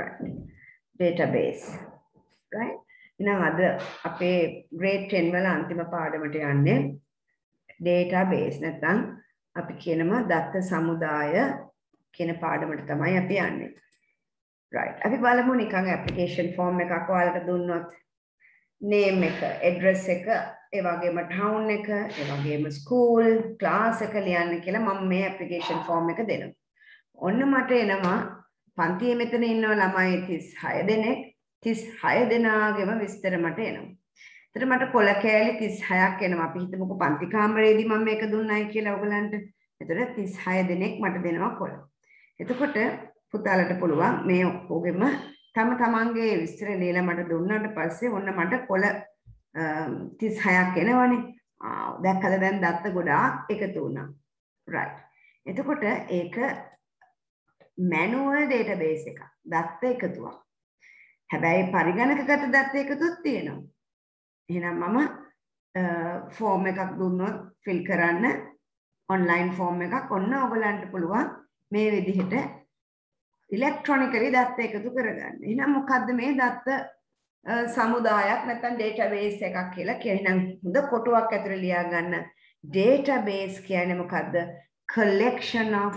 right. Database. Right? එහෙනම් අද අපේ grade 10 වල අන්තිම පාඩමට යන්නේ database. නැත්නම් අපි කියනවා දත්ත සමුදාය කියන පාඩමට තමයි අපි යන්නේ. Right. අපි බලමු නිකන් application form එකක් ඔයාලට දුන්නොත්. Name එක address එක ඒ වගේම town එක ඒ වගේම school class එක ලියන්න කියලා මම මේ application form එක දෙනවා. ඔන්න මට එනවා පන්තියේ මෙතන ඉන්නව ළමයි 36 දෙනෙක් 36 දෙනාගේම විස්තර මට එනවා. එතන මට කොළ කෑලි 36ක් එනවා. අපි හිතමුකෝ පන්ති කාමරේදී මම මේක දුන්නයි කියලා ඔයගලන්ට. එතකොට 36 දෙනෙක් මට දෙනවා කොළ. එතකොට පුතාලට පුළුවන් මේ ඔක්කොගෙම තම තමන්ගේ විස්තර ලියලා මට දුන්නාට පස්සේ ඔන්න මට කොළ 36ක් එනවනේ. ආ දැක්කද දැන් දත්ත ගොඩාක් එකතු වුණා. right. එතකොට ඒක මැනුවල් ඩේටබේස් එකක්. දත්ත එකතුවක්. හැබැයි පරිගණකගත දත්ත එකතුත් තියෙනවා. එහෙනම් මම ෆෝම් එකක් දුන්නොත් ෆිල් කරන්න ඔන්ලයින් ෆෝම් එකක් ඔන්න ඔයගලන්ට පුළුවන් මේ විදිහට ඉලෙක්ට්‍රොනිකලි දත්ත එකතු කරගන්න. එහෙනම් මොකද්ද මේ දත්ත සමුදායක් නැත්නම් ඩේටාබේස් එකක් කියලා කියනනම් හොඳ කොටුවක් ඇතුලේ ලියා ගන්න. ඩේටාබේස් කියන්නේ මොකද්ද? collection of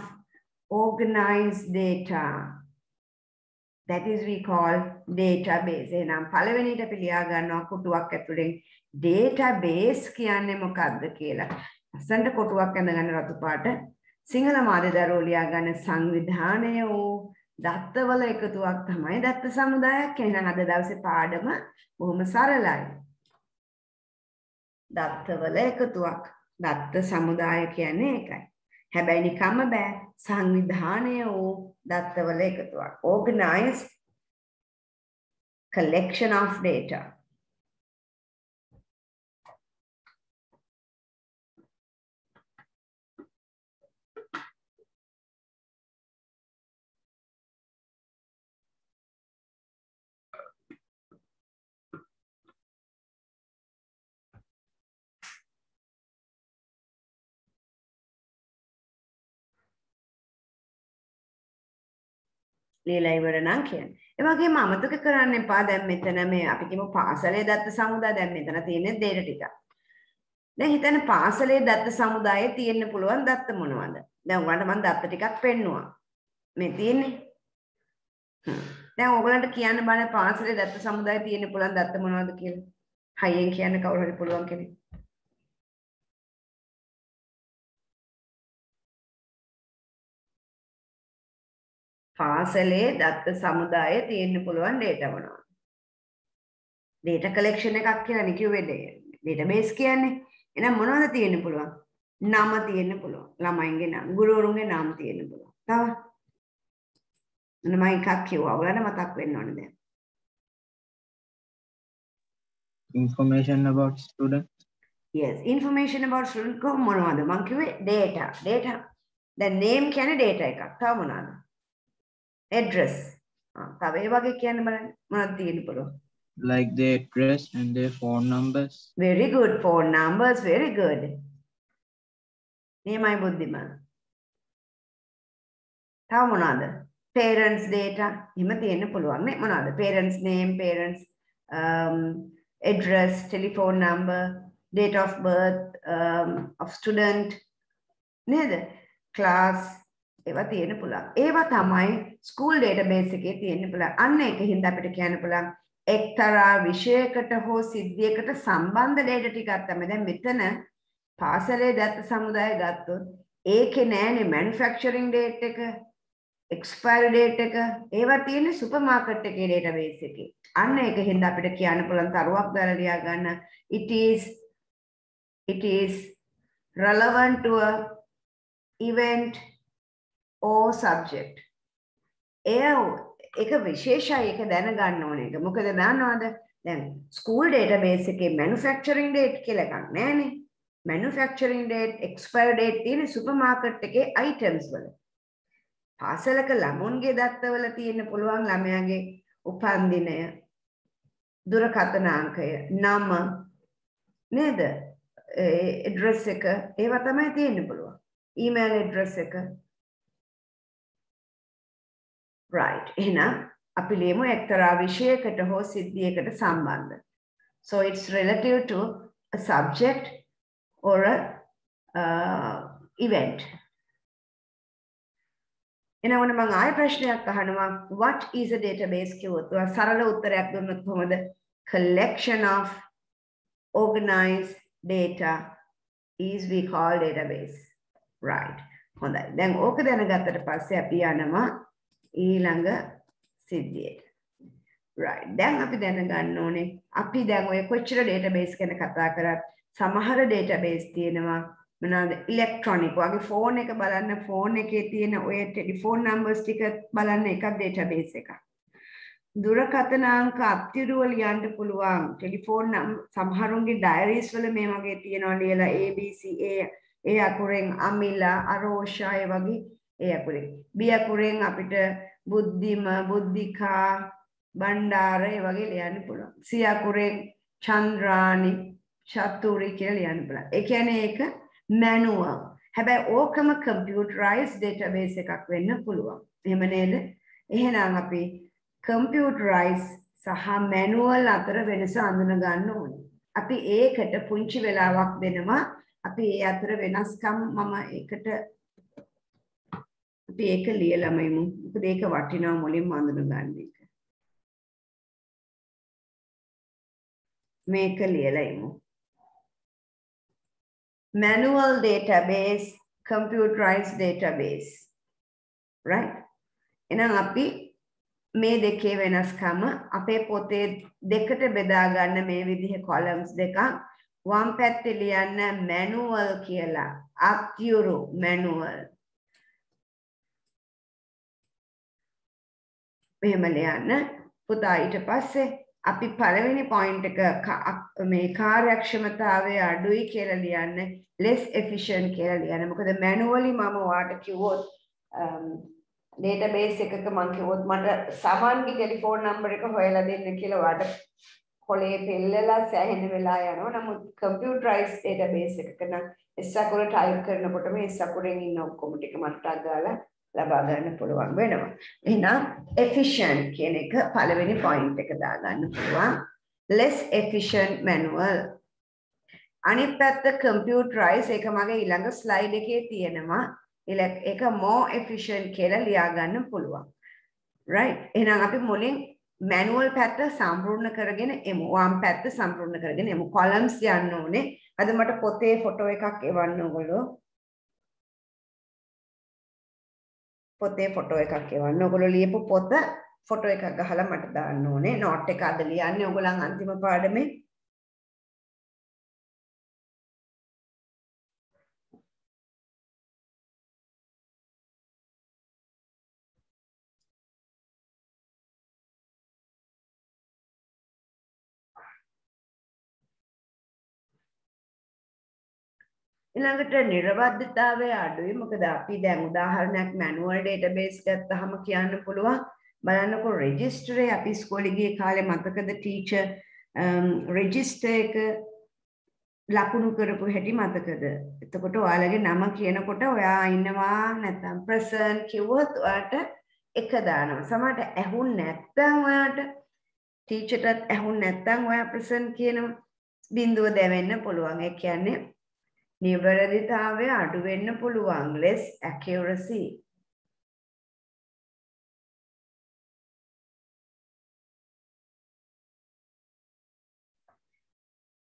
organized data that is we call database එහෙනම් පළවෙනිට අපි ලියා ගන්නවා කොටුවක් ඇතුලෙන් database කියන්නේ මොකක්ද කියලා. අසන්ට කොටුවක් ඇඳගන්න රතු පාට සිංහල මාධ්‍ය දරුවෝ ලියා ගන්න සංවිධානය වූ දත්තවල එකතුවක් තමයි දත්ත සමුදායක්. එහෙනම් අද දවසේ පාඩම බොහොම සරලයි. දත්තවල එකතුවක්. දත්ත සමුදාය කියන්නේ ඒකයි. හැබැයි නිකම්ම බෑ සංවිධානය වූ දත්තවල එකතුවක්. organized collection of data. ලියලා ඉවර නම් කියන්නේ. ඒ වගේම අමතක කරන්න එපා දැන් මෙතන මේ අපි කියමු පාසලේ දත්ත සමුදාය දැන් මෙතන තියෙන දේට ටික. දැන් හිතන්න පාසලේ දත්ත සමුදායේ තියෙන්න පුළුවන් දත්ත මොනවද? දැන් ඔයාලට මම දත්ත ටිකක් පෙන්නුවා. මේ තියෙන්නේ. දැන් ඔයගලන්ට කියන්න බෑ පාසලේ දත්ත සමුදායේ තියෙන්න පුළුවන් දත්ත මොනවද කියලා. හයියෙන් කියන්න කවුරු හරි පුළුවන් කෙනෙක්. පාසලේ දත්ත සමුදායේ තියෙන්න පුළුවන් ඩේටා මොනවද? ඩේටා කලෙක්ෂන් එකක් කියලා නේ කිව්වේ ඩේටාබේස් කියන්නේ. එහෙනම් මොනවද තියෙන්න පුළුවන්? නම තියෙන්න පුළුවන්. ළමයින්ගේ නම්, ගුරුවරුන්ගේ නම් තියෙන්න පුළුවන්. තව මම එකක් කිව්වා. ඔයාලට මතක් වෙන්න ඕනේ දැන්. information about student yes information about student කො මොනවද මං කිව්වේ data data දැන් name කියන්නේ data එකක් තව මොනවද address තව ඒ වගේ කියන්න බලන්න මොනවද තියෙන්න පුළුවන් like their address and their phone numbers very good phone numbers very good නියමයි බුද්ධිමත් තව මොනවද parents data එහෙම තියෙන්න පුළුවන් නේ මොනවද parents name parents um, address telephone number date of birth um, of student නේද class ඒවා තියෙන්න පුළුවන්. ඒවා තමයි ස්කූල් ඩේටාබේස් එකේ තියෙන්න පුළුවන්. අන්න ඒකින්ද අපිට කියන්න පුළුවන් එක්තරා විෂයකට හෝ සිද්ධියකට සම්බන්ධ ඩේටා ටිකක් තමයි. දැන් මෙතන පාසලේ දත්ත සමුදාය ගත්තොත් ඒකේ නෑනේ මැනුෆැක්චරින් ඩේට් එක, එක්ස්පයර් ඩේට් එක ඒවා තියෙන්නේ සුපර් මාකට් එකේ ඩේටාබේස් එකේ. අන්න ඒකින්ද අපිට කියන්න පුළුවන් තරුවක් දාලා ලියා ගන්න it is it is relevant to a event or subject. එය එක විශේෂයි එක දැනගන්න ඕන එක. මොකද දන්නවද? දැන් ස්කූල් ඩේටාබේස් එකේ manufacturing date කියලා එකක් නැහැනේ. manufacturing date, expire date තියෙන සුපර් මාකට් එකේ items වල. පාසලක ළමුන්ගේ දත්තවල තියෙන්න පුළුවන් ළමයාගේ උපන්දිනය, දුරකථන අංකය, නම නේද? ඇඩ්‍රස් එක ඒවා තමයි තියෙන්න පුළුවන්. ඊමේල් ඇඩ්‍රස් එක right. එහෙනම් අපි ලියමු එක්තරා විෂයකට හෝ සිද්ධියකට සම්බන්ධ. So it's relative to a subject or a uh, event. එනවන මං ආය ප්‍රශ්නයක් අහනවා. What is a database කිව්වොත්? ඔයා සරල උත්තරයක් දුන්නොත් කොහොමද? Collection of organized data is we call database. Right. හොඳයි. දැන් ඕක දැනගත්තට පස්සේ අපි යනවා ඊළඟ සිද්ධියට. Right. දැන් අපි දැනගන්න ඕනේ අපි දැන් ඔය කොච්චර database ගැන කතා කරත් සමහර database තියෙනවා මොනවාද? ඉලෙක්ට්‍රොනික වගේ ෆෝන් එක බලන්න ෆෝන් එකේ තියෙන ඔය ටෙලිෆෝන් නම්බර්ස් ටික බලන්න එකක් ඩේටාබේස් එකක්. දුරකථන අංක අප්තිරුව ලියන්න පුළුවන්. ටෙලිෆෝන් සමහරුන්ගේ ඩයරිස් වල මේ වගේ තියෙනවා ලියලා ABC A ඒ අකුරෙන් අමිලා අරෝෂා ඒ වගේ ඒ අකුරෙන් B අකුරෙන් අපිට බුද්ධිම බුද්ධිකා බණ්ඩාර ඒ වගේ ලියන්න පුළුවන්. C අකුරෙන් චන්ද්‍රානි චතුරි කියලා ලියන්න පුළුවන්. ඒ කියන්නේ ඒක මැනුවල් හැබැයි ඕකම කම්පියුටරයිස් ඩේටාබේස් එකක් වෙන්න පුළුවන්. එහෙම නේද? එහෙනම් අපි කම්පියුටරයිස් සහ මැනුවල් අතර වෙනස අඳුන ගන්න ඕනේ. අපි ඒකට පුංචි වෙලාවක් දෙනවා. අපි ඒ අතර වෙනස්කම් මම ඒකට අපි ඒක ලියලම ඉමු මොකද ඒක වටිනවා මුලින්ම අඳුන ගන්න එක. මේක ලියලා ඉමු manual database, computerized database. Right? එහෙනම් අපි මේ දෙකේ වෙනස්කම අපේ පොතේ දෙකට බෙදා ගන්න මේ විදිහේ columns දෙකක්. වම් පැත්තේ ලියන්න manual කියලා. අත්යුරු manual. මෙහෙම ලියන්න පුතා ඊට පස්සේ අපි පළවෙනි පොයින්ට් එක මේ කාර්යක්ෂමතාවය අඩුයි කියලා ලියන්න less efficient කියලා ලියන්න. මොකද manually මම ඔයාට කිව්වොත් um, database එකක මම කිව්වොත් මට සමන්ගේ ටෙලිෆෝන් නම්බර් එක හොයලා දෙන්න කියලා ඔයාට කොලේ පෙල්ලලා සෑහෙන වෙලා යනවා. නමුත් computerized database එකක නම් S අකුර ටයිප් කරනකොටම S අකුරෙන් ඉන්න ඔක්කොම ටික මට අගාලා ලබා ගන්න පුළුවන් වෙනවා. එහෙනම් efficient කියන එක පළවෙනි point එක දාගන්න පුළුවන්. less efficient manual. අනිත් පැත්ත computerize ඒක මගේ ඊළඟ slide එකේ තියෙනවා. ඒක more efficient කියලා ලියා ගන්න පුළුවන්. right. එහෙනම් අපි මුලින් manual පැත්ත සම්පූර්ණ කරගෙන එමු. වම් පැත්ත සම්පූර්ණ කරගෙන එමු. columns යන්න ඕනේ. අද මට පොතේ ෆොටෝ එකක් එවන්න ඕගොල්ලෝ. පොතේ ෆොටෝ එකක් එවන්න. ඔයගොල්ලෝ ලියපු පොත ෆොටෝ එකක් ගහලා මට දාන්න ඕනේ. නෝට් එක අද ලියන්නේ ඔයගොල්ලන් අන්තිම පාඩමේ ඊළඟට නිර්වද්‍යතාවය අඩුයි. මොකද අපි දැන් උදාහරණයක් මැනුවල් ඩේටාබේස් ගත්තාම කියන්න පුළුවන්. බලන්නකො රෙජිස්ටරේ අපි ඉස්කෝලේ ගිය කාලේ මතකද ටීචර් රෙජිස්ටර් um, එක ලකුණු කරපු හැටි මතකද? එතකොට ඔයාලගේ නම කියනකොට ඔයා ඉන්නවා නැත්නම් ප්‍රසන්ට් කිව්වොත් ඔයාට එක දානවා. සමහරට ඇහුන් නැත්නම් ඔයාට ටීචර්ටත් ඇහුන් නැත්නම් ඔයා ප්‍රසන්ට් කියනවා බිඳුව දැවෙන්න පුළුවන්. ඒ කියන්නේ නිවැරදිතාවය අඩු වෙන්න පුළුවන්. Less accuracy.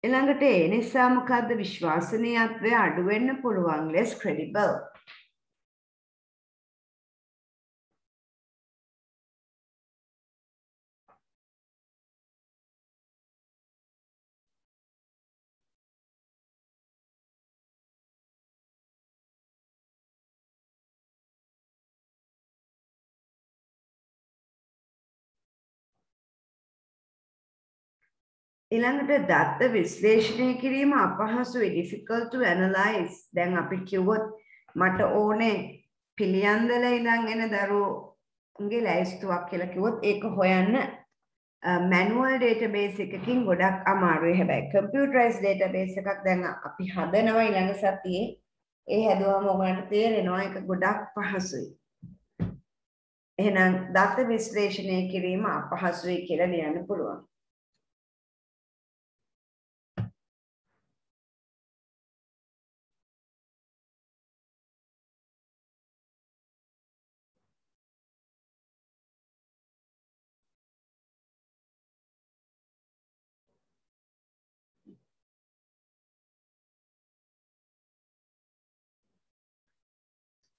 ඊළඟට ඒ නිසා මොකද්ද? විශ්වාසනීයත්වය අඩු වෙන්න පුළුවන්. Less credible. ඊළඟට දත්ත විශ්ලේෂණය කිරීම අපහසුයි. Difficult to analyze. දැන් අපි කිව්වොත් මට ඕනේ පිළියන්දල ඉඳන් එන දරුවෝගේ ලැයිස්තුවක් කියලා කිව්වොත් ඒක හොයන්න මැනුවල් ඩේටාබේස් එකකින් ගොඩක් අමාරුයි. හැබැයි කම්පියුටරයිස් ඩේටාබේස් එකක් දැන් අපි හදනවා ඊළඟ සතියේ. ඒ හැදුවම ඔයගලන්ට තේරෙනවා ඒක ගොඩක් පහසුයි. එහෙනම් දත්ත විශ්ලේෂණය කිරීම අපහසුයි කියලා ලියන්න පුළුවන්.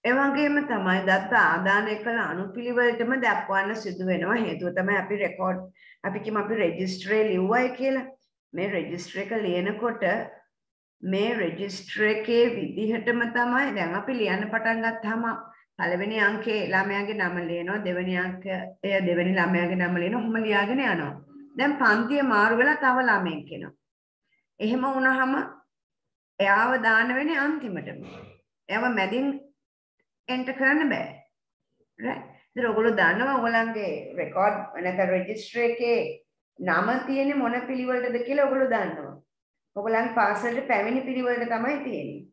ඒ වගේම තමයි දත්ත ආදානය කළ අනුපිළිවෙලටම දක්වන්න සිදු වෙනවා. හේතුව තමයි අපි රෙකෝඩ් අපි කිම අපි රෙජිස්ට්‍රේ ලිව්වයි කියලා. මේ රෙජිස්ට්‍ර එක ලියනකොට මේ රෙජිස්ට්‍ර එකේ විදිහටම තමයි දැන් අපි ලියන්න පටන් ගත්තාම පළවෙනි අංකේ ළමයාගේ නම ලියනවා දෙවෙනි අංකය දෙවෙනි ළමයාගේ නම ලියනවා ඔහොම ලියාගෙන යනවා. දැන් පන්තිය මාරු වෙලා තව ළමෙක් එනවා. එහෙම වුණාම එයාව දාන්න වෙන්නේ අන්තිමටම. එයාව මැදින් එන්ටර් කරන්න බෑ. right? ඉතින් ඔයගොල්ලෝ දන්නවා ඔයගොල්ලන්ගේ රෙකෝඩ් නැත්නම් රෙජිස්ටර් එකේ නම තියෙන්නේ මොන පිළිවෙලටද කියලා ඔයගොල්ලෝ දන්නවා. ඔයගොල්ලන් පාසලට පැමිණි පිළිවෙලට තමයි තියෙන්නේ.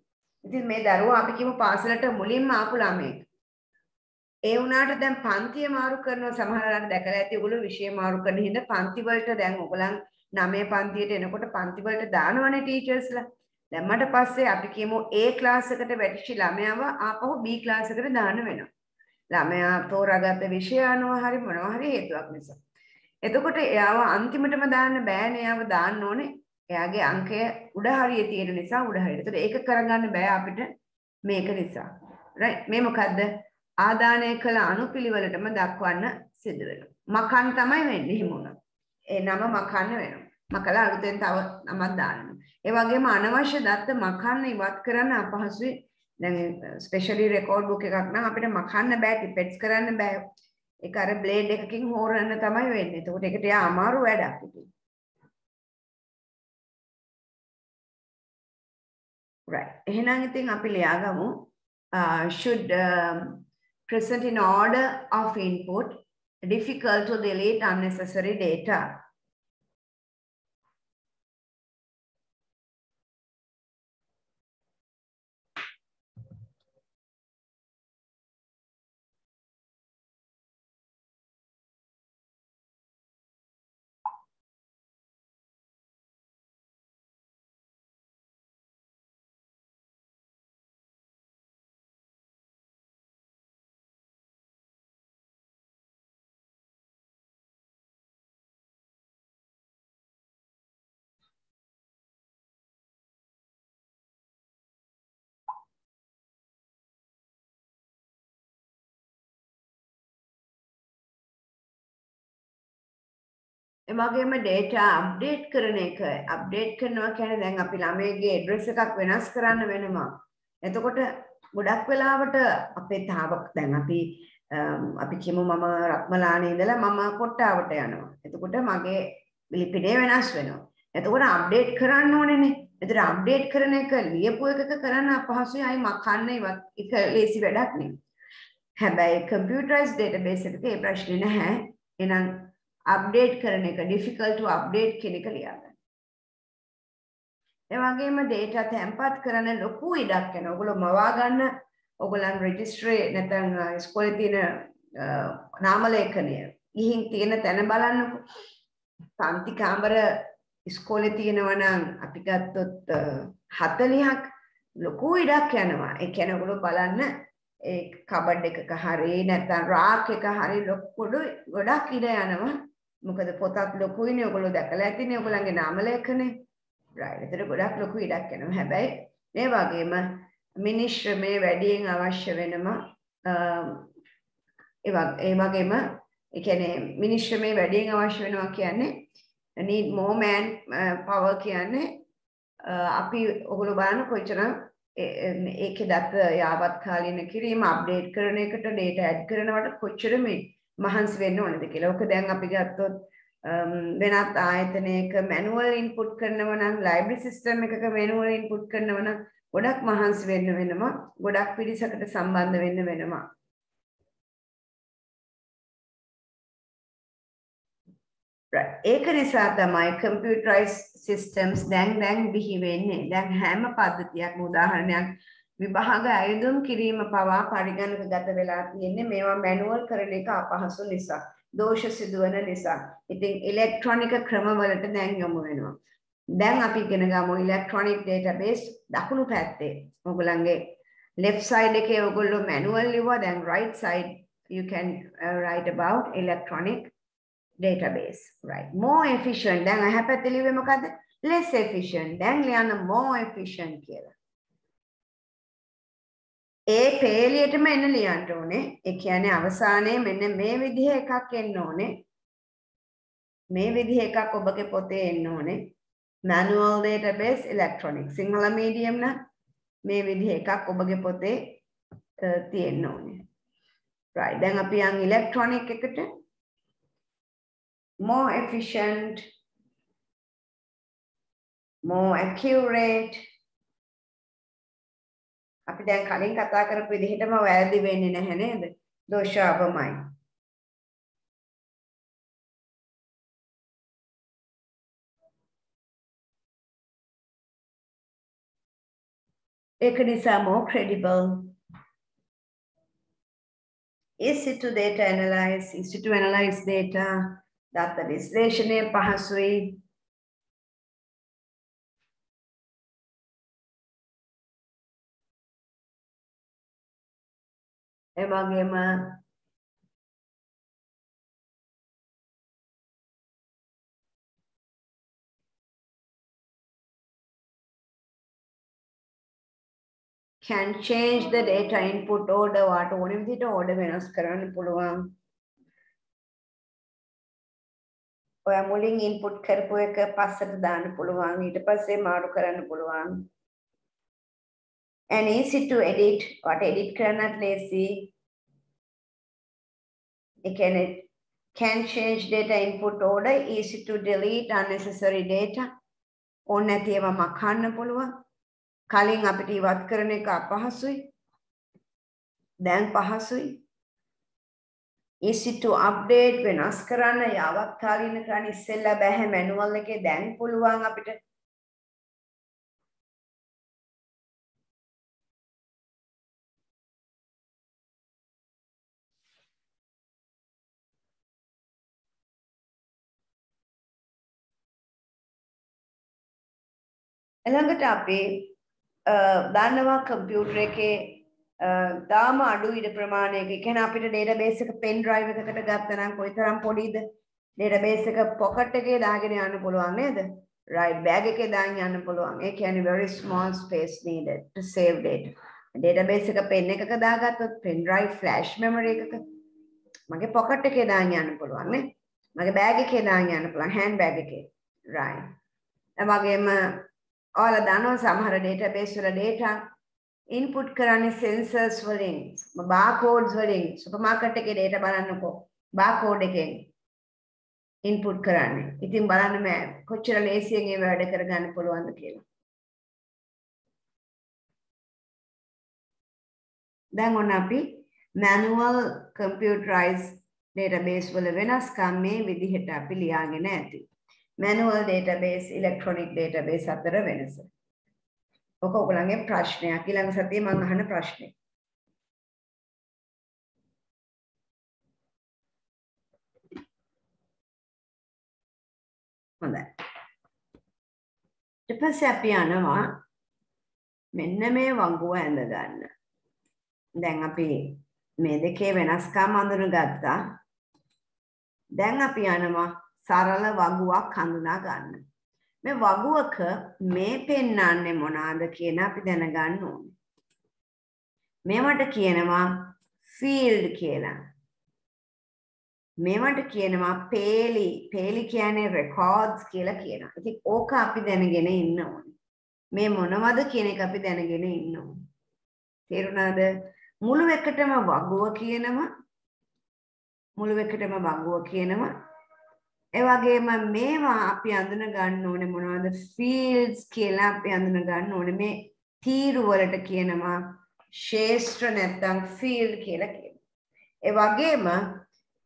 ඉතින් මේ දරුවා අපි කියමු පාසලට මුලින්ම ආපු ළමයෙක්. ඒ වුණාට දැන් පන්තිය මාරු කරනවා සමහරවල්ලාට දැකලා ඇති ඔයගොල්ලෝ විෂය මාරු කරන හින්දා පන්ති වලට දැන් ඔයගොල්ලන් 9 පන්තියට එනකොට පන්ති වලට දානවනේ ටීචර්ස්ලා. දැම්මට පස්සේ අපි කියමු A ක්ලාස් එකට වැටිච්ච ළමයාව ආපහු B ක්ලාස් එකට දාන්න වෙනවා. ළමයා තෝරාගත්ත විෂය අනුව හරි මොනවා හරි හේතුවක් නිසා. එතකොට එයාව අන්තිමටම දාන්න බෑනේ එයාව දාන්න ඕනේ. එයාගේ අංකය උඩ හරියේ තියෙන නිසා උඩ හරියට. ඒතකොට ඒක කරගන්න බෑ අපිට මේක නිසා. right මේ මොකද්ද? ආදානය කළ අනුපිළිවෙලටම දක්වන්න සිදු වෙනවා. මකන් තමයි වෙන්නේ එහෙම වුණා. ඒ නම මකන්න වෙනවා. මකලා අලුතෙන් තව නමක් දාන්න. ඒ වගේම අනවශ්‍ය දත්ත මකන්න ඉවත් කරන්න අපහසුයි. දැන් ස්පෙෂලි රෙකෝඩ් බුක් එකක් නම් අපිට මකන්න බෑ ටිපෙට්ස් කරන්න බෑ. ඒක අර බ්ලේඩ් එකකින් හොරන්න තමයි වෙන්නේ. එතකොට ඒකට යා අමාරු වැඩක් ඉතින්. right. එහෙනම් ඉතින් අපි ලියාගමු uh, should um, present in order of input difficult to delete unnecessary data එමගේම ඩේටා අප්ඩේට් කරන එක අප්ඩේට් කරනවා කියන්නේ දැන් අපි ළමයිගේ ඇඩ්‍රස් එකක් වෙනස් කරන්න වෙනවා. එතකොට ගොඩක් වෙලාවට අපේ තාවක දැන් අපි අපි කියමු මම රත්මලානේ ඉඳලා මම කොට්ටාවට යනවා. එතකොට මගේ ලිපිනේ වෙනස් වෙනවා. එතකොට අප්ඩේට් කරන්න ඕනේනේ. එතකොට අප්ඩේට් කරන එක ලියපු එකක කරන්න අපහසුයි. අයි මකන්න ඉවත් එක ලේසි වැඩක් නෙමෙයි. හැබැයි කම්පියුටරයිස් ඩේටාබේස් එකක ඒ ප්‍රශ්නේ නැහැ. එහෙනම් අප්ඩේට් කරන එක ඩිෆිකල්ට් ටු අප්ඩේට් කියන එක ලියාගන්න. ඒ වගේම data තැම්පත් කරන ලොකු ඉඩක් යන. ඔයගොල්ලෝ මවා ගන්න ඔයගොල්ලන් රෙජිස්ට්‍රේ නැත්නම් ඉස්කෝලේ තියෙන නාම ලේඛනය ගිහින් තියෙන තැන බලන්නකො. පන්ති කාමර ඉස්කෝලේ තියෙනවා නම් අපි ගත්තොත් 40ක් ලොකු ඉඩක් යනවා. ඒ කියන්නේ ඔයගොල්ලෝ බලන්න ඒ කබඩ් එකක හරි නැත්නම් රාක් එක හරි ලොකු ගොඩක් ඉඩ යනවා. මොකද පොතත් ලොකුයිනේ ඔයගොල්ලෝ දැකලා ඇතිනේ ඔයගොල්ලන්ගේ නාම ලේඛනේ. රයිට්. ඒතර ගොඩක් ලොකු ඉඩක් යනවා. හැබැයි මේ වගේම මිනිශ්‍රමේ වැඩියෙන් අවශ්‍ය වෙනවා ඒ වගේම ඒ කියන්නේ මිනිශ්‍රමේ වැඩියෙන් අවශ්‍ය වෙනවා කියන්නේ need more man power කියන්නේ අපි ඔගොල්ලෝ බලන්න කොයිතරම් ඒකේ දත්ත යාවත් කාලීන කිරීම අප්ඩේට් කරන එකට data add කරනවට කොච්චර මේ මහන්සි වෙන්න ඕනද කියලා. ඔක දැන් අපි ගත්තොත් වෙනත් ආයතනයක මැනුවල් ඉන්පුට් කරනවා නම් ලයිබ්‍රරි සිස්ටම් එකක මැනුවල් ඉන්පුට් කරනවා නම් ගොඩක් මහන්සි වෙන්න වෙනවා. ගොඩක් පිරිසකට සම්බන්ධ වෙන්න වෙනවා. ඒක නිසා තමයි කම්පියුටරයිස් සිස්ටම්ස් දැන් දැන් බිහි වෙන්නේ. දැන් හැම පද්ධතියක්ම උදාහරණයක් විභාග අයදුම් කිරීම පවා පරිගණක ගත වෙලා තියෙන්නේ මේවා මැනුවල් කරන එක අපහසු නිසා. දෝෂ සිදුවන නිසා. ඉතින් ඉලෙක්ට්‍රොනික ක්‍රමවලට දැන් යොමු වෙනවා. දැන් අපි ඉගෙන ගමු ඉලෙක්ට්‍රොනික ඩේටාබේස් දකුණු පැත්තේ. ඔයගොල්ලන්ගේ left side එකේ ඔයගොල්ලෝ manual ලිව්වා දැන් right side you can uh, write about electronic database right more efficient දැන් අහ පැත්තේ ලිව්වේ මොකද්ද less efficient දැන් ලියන්න more efficient කියලා ඒ පේලියටම එන්න ලියන්න ඕනේ. ඒ කියන්නේ අවසානයේ මෙන්න මේ විදිහ එකක් එන්න ඕනේ. මේ විදිහ එකක් ඔබගේ පොතේ එන්න ඕනේ. Manual database electronic Sinhala medium නම් මේ විදිහ එකක් ඔබගේ පොතේ තියෙන්න ඕනේ. right. දැන් අපි යන් ඉලෙක්ට්‍රොනික එකට. More efficient more accurate අපි දැන් කලින් කතා කරපු විදිහටම වැරදි වෙන්නේ නැහැ නේද? දෝෂ අපමයි. ඒක නිසා more credible easy to data analyze easy to analyze data දත්ත විශ්ලේෂණය පහසුයි එවගේම can change the data input order වාට ඕන විදිහට order වෙනස් කරන්න පුළුවන්. ඔය මුලින් input කරපු එක පස්සට දාන්න පුළුවන් ඊට පස්සේ මාරු කරන්න පුළුවන්. And easy to edit වාට edit කරන්නත් ලේසි. ඒ කියන්නේ can change data input order easy to delete unnecessary data ඕන නැති ඒවා මකන්න පුළුවන්. කලින් අපිට ඉවත් කරන එක අපහසුයි. දැන් පහසුයි. easy to update වෙනස් කරන්න යාවත්කාලින කරන්න ඉස්සෙල්ලා බෑ මැනුවල් එකේ දැන් පුළුවන් අපිට ළඟට අපි දන්නවා කම්පියුටර් එකේ තාම අඩු ඉඩ ප්‍රමාණයක. කියන අපිට ඩේටාබේස් එක පෙන් ඩ්‍රයිව් එකකට ගත්තනම් කොයිතරම් පොඩිද? ඩේටාබේස් එක පොකට් එකේ දාගෙන යන්න පුළුවන් නේද? right bag එකේ දාන් යන්න පුළුවන්. ඒ කියන්නේ very small space needed to save data. Database එක පෙන් එකක දාගත්තොත් පෙන් ඩ්‍රයිව් ෆ්ලෑෂ් මෙමරි එකක මගේ පොකට් එකේ දාන් යන්න පුළුවන් නේ? මගේ බෑග් එකේ දාන් යන්න පුළුවන් හෑන්ඩ් බෑග් එකේ. Right. එවැගේම ඔයාලා දන්නවා සමහර database වල data input කරන්නේ sensors වලින් barcodes වලින් සුපර්මාකට් එකේ data බලන්නකෝ barcode එකෙන් input කරන්නේ. ඉතින් බලන්න මෑ කොච්චර ලේසියෙන් ඒ වැඩ කරගන්න පුළුවන්ද කියලා. දැන් ඔන්න අපි manual computerized database වල වෙනස්කම් මේ විදිහට අපි ලියාගෙන ඇති. Manual database electronic database අතර වෙනස. ඔක ඔයගලගේ ප්‍රශ්නයක් ඊළඟ සතියේ මම අහන ප්‍රශ්නේ. හොඳයි. ඊට පස්සේ අපි යනවා මෙන්න මේ වංගුව ඇඳ ගන්න. දැන් අපි මේ දෙකේ වෙනස්කම් අඳුනගත්තා. දැන් අපි යනවා සරල වගුවක් හඳුනා ගන්න. මේ වගුවක මේ පෙන්වන්නේ මොනවාද කියන අපි දැනගන්න ඕනේ. මේවට කියනවා ෆීල්ඩ් කියලා. මේවට කියනවා පේලි. පේලි කියන්නේ රෙකෝඩ්ස් කියලා කියනවා. ඉතින් ඕක අපි දැනගෙන ඉන්න ඕනේ. මේ මොනවද කියන එක අපි දැනගෙන ඉන්න ඕනේ. තේරුණාද? මුළු එකටම වගුව කියනවා. මුළු එකටම වගුව කියනවා. ඒ වගේම මේවා අපි අඳුන ගන්න ඕනේ මොනවද ෆීල්ඩ්ස් කියලා අපි අඳුන ගන්න ඕනේ මේ තීරු වලට කියනවා ශේෂ්ත්‍ර නැත්නම් ෆීල්ඩ් කියලා කියනවා. ඒ වගේම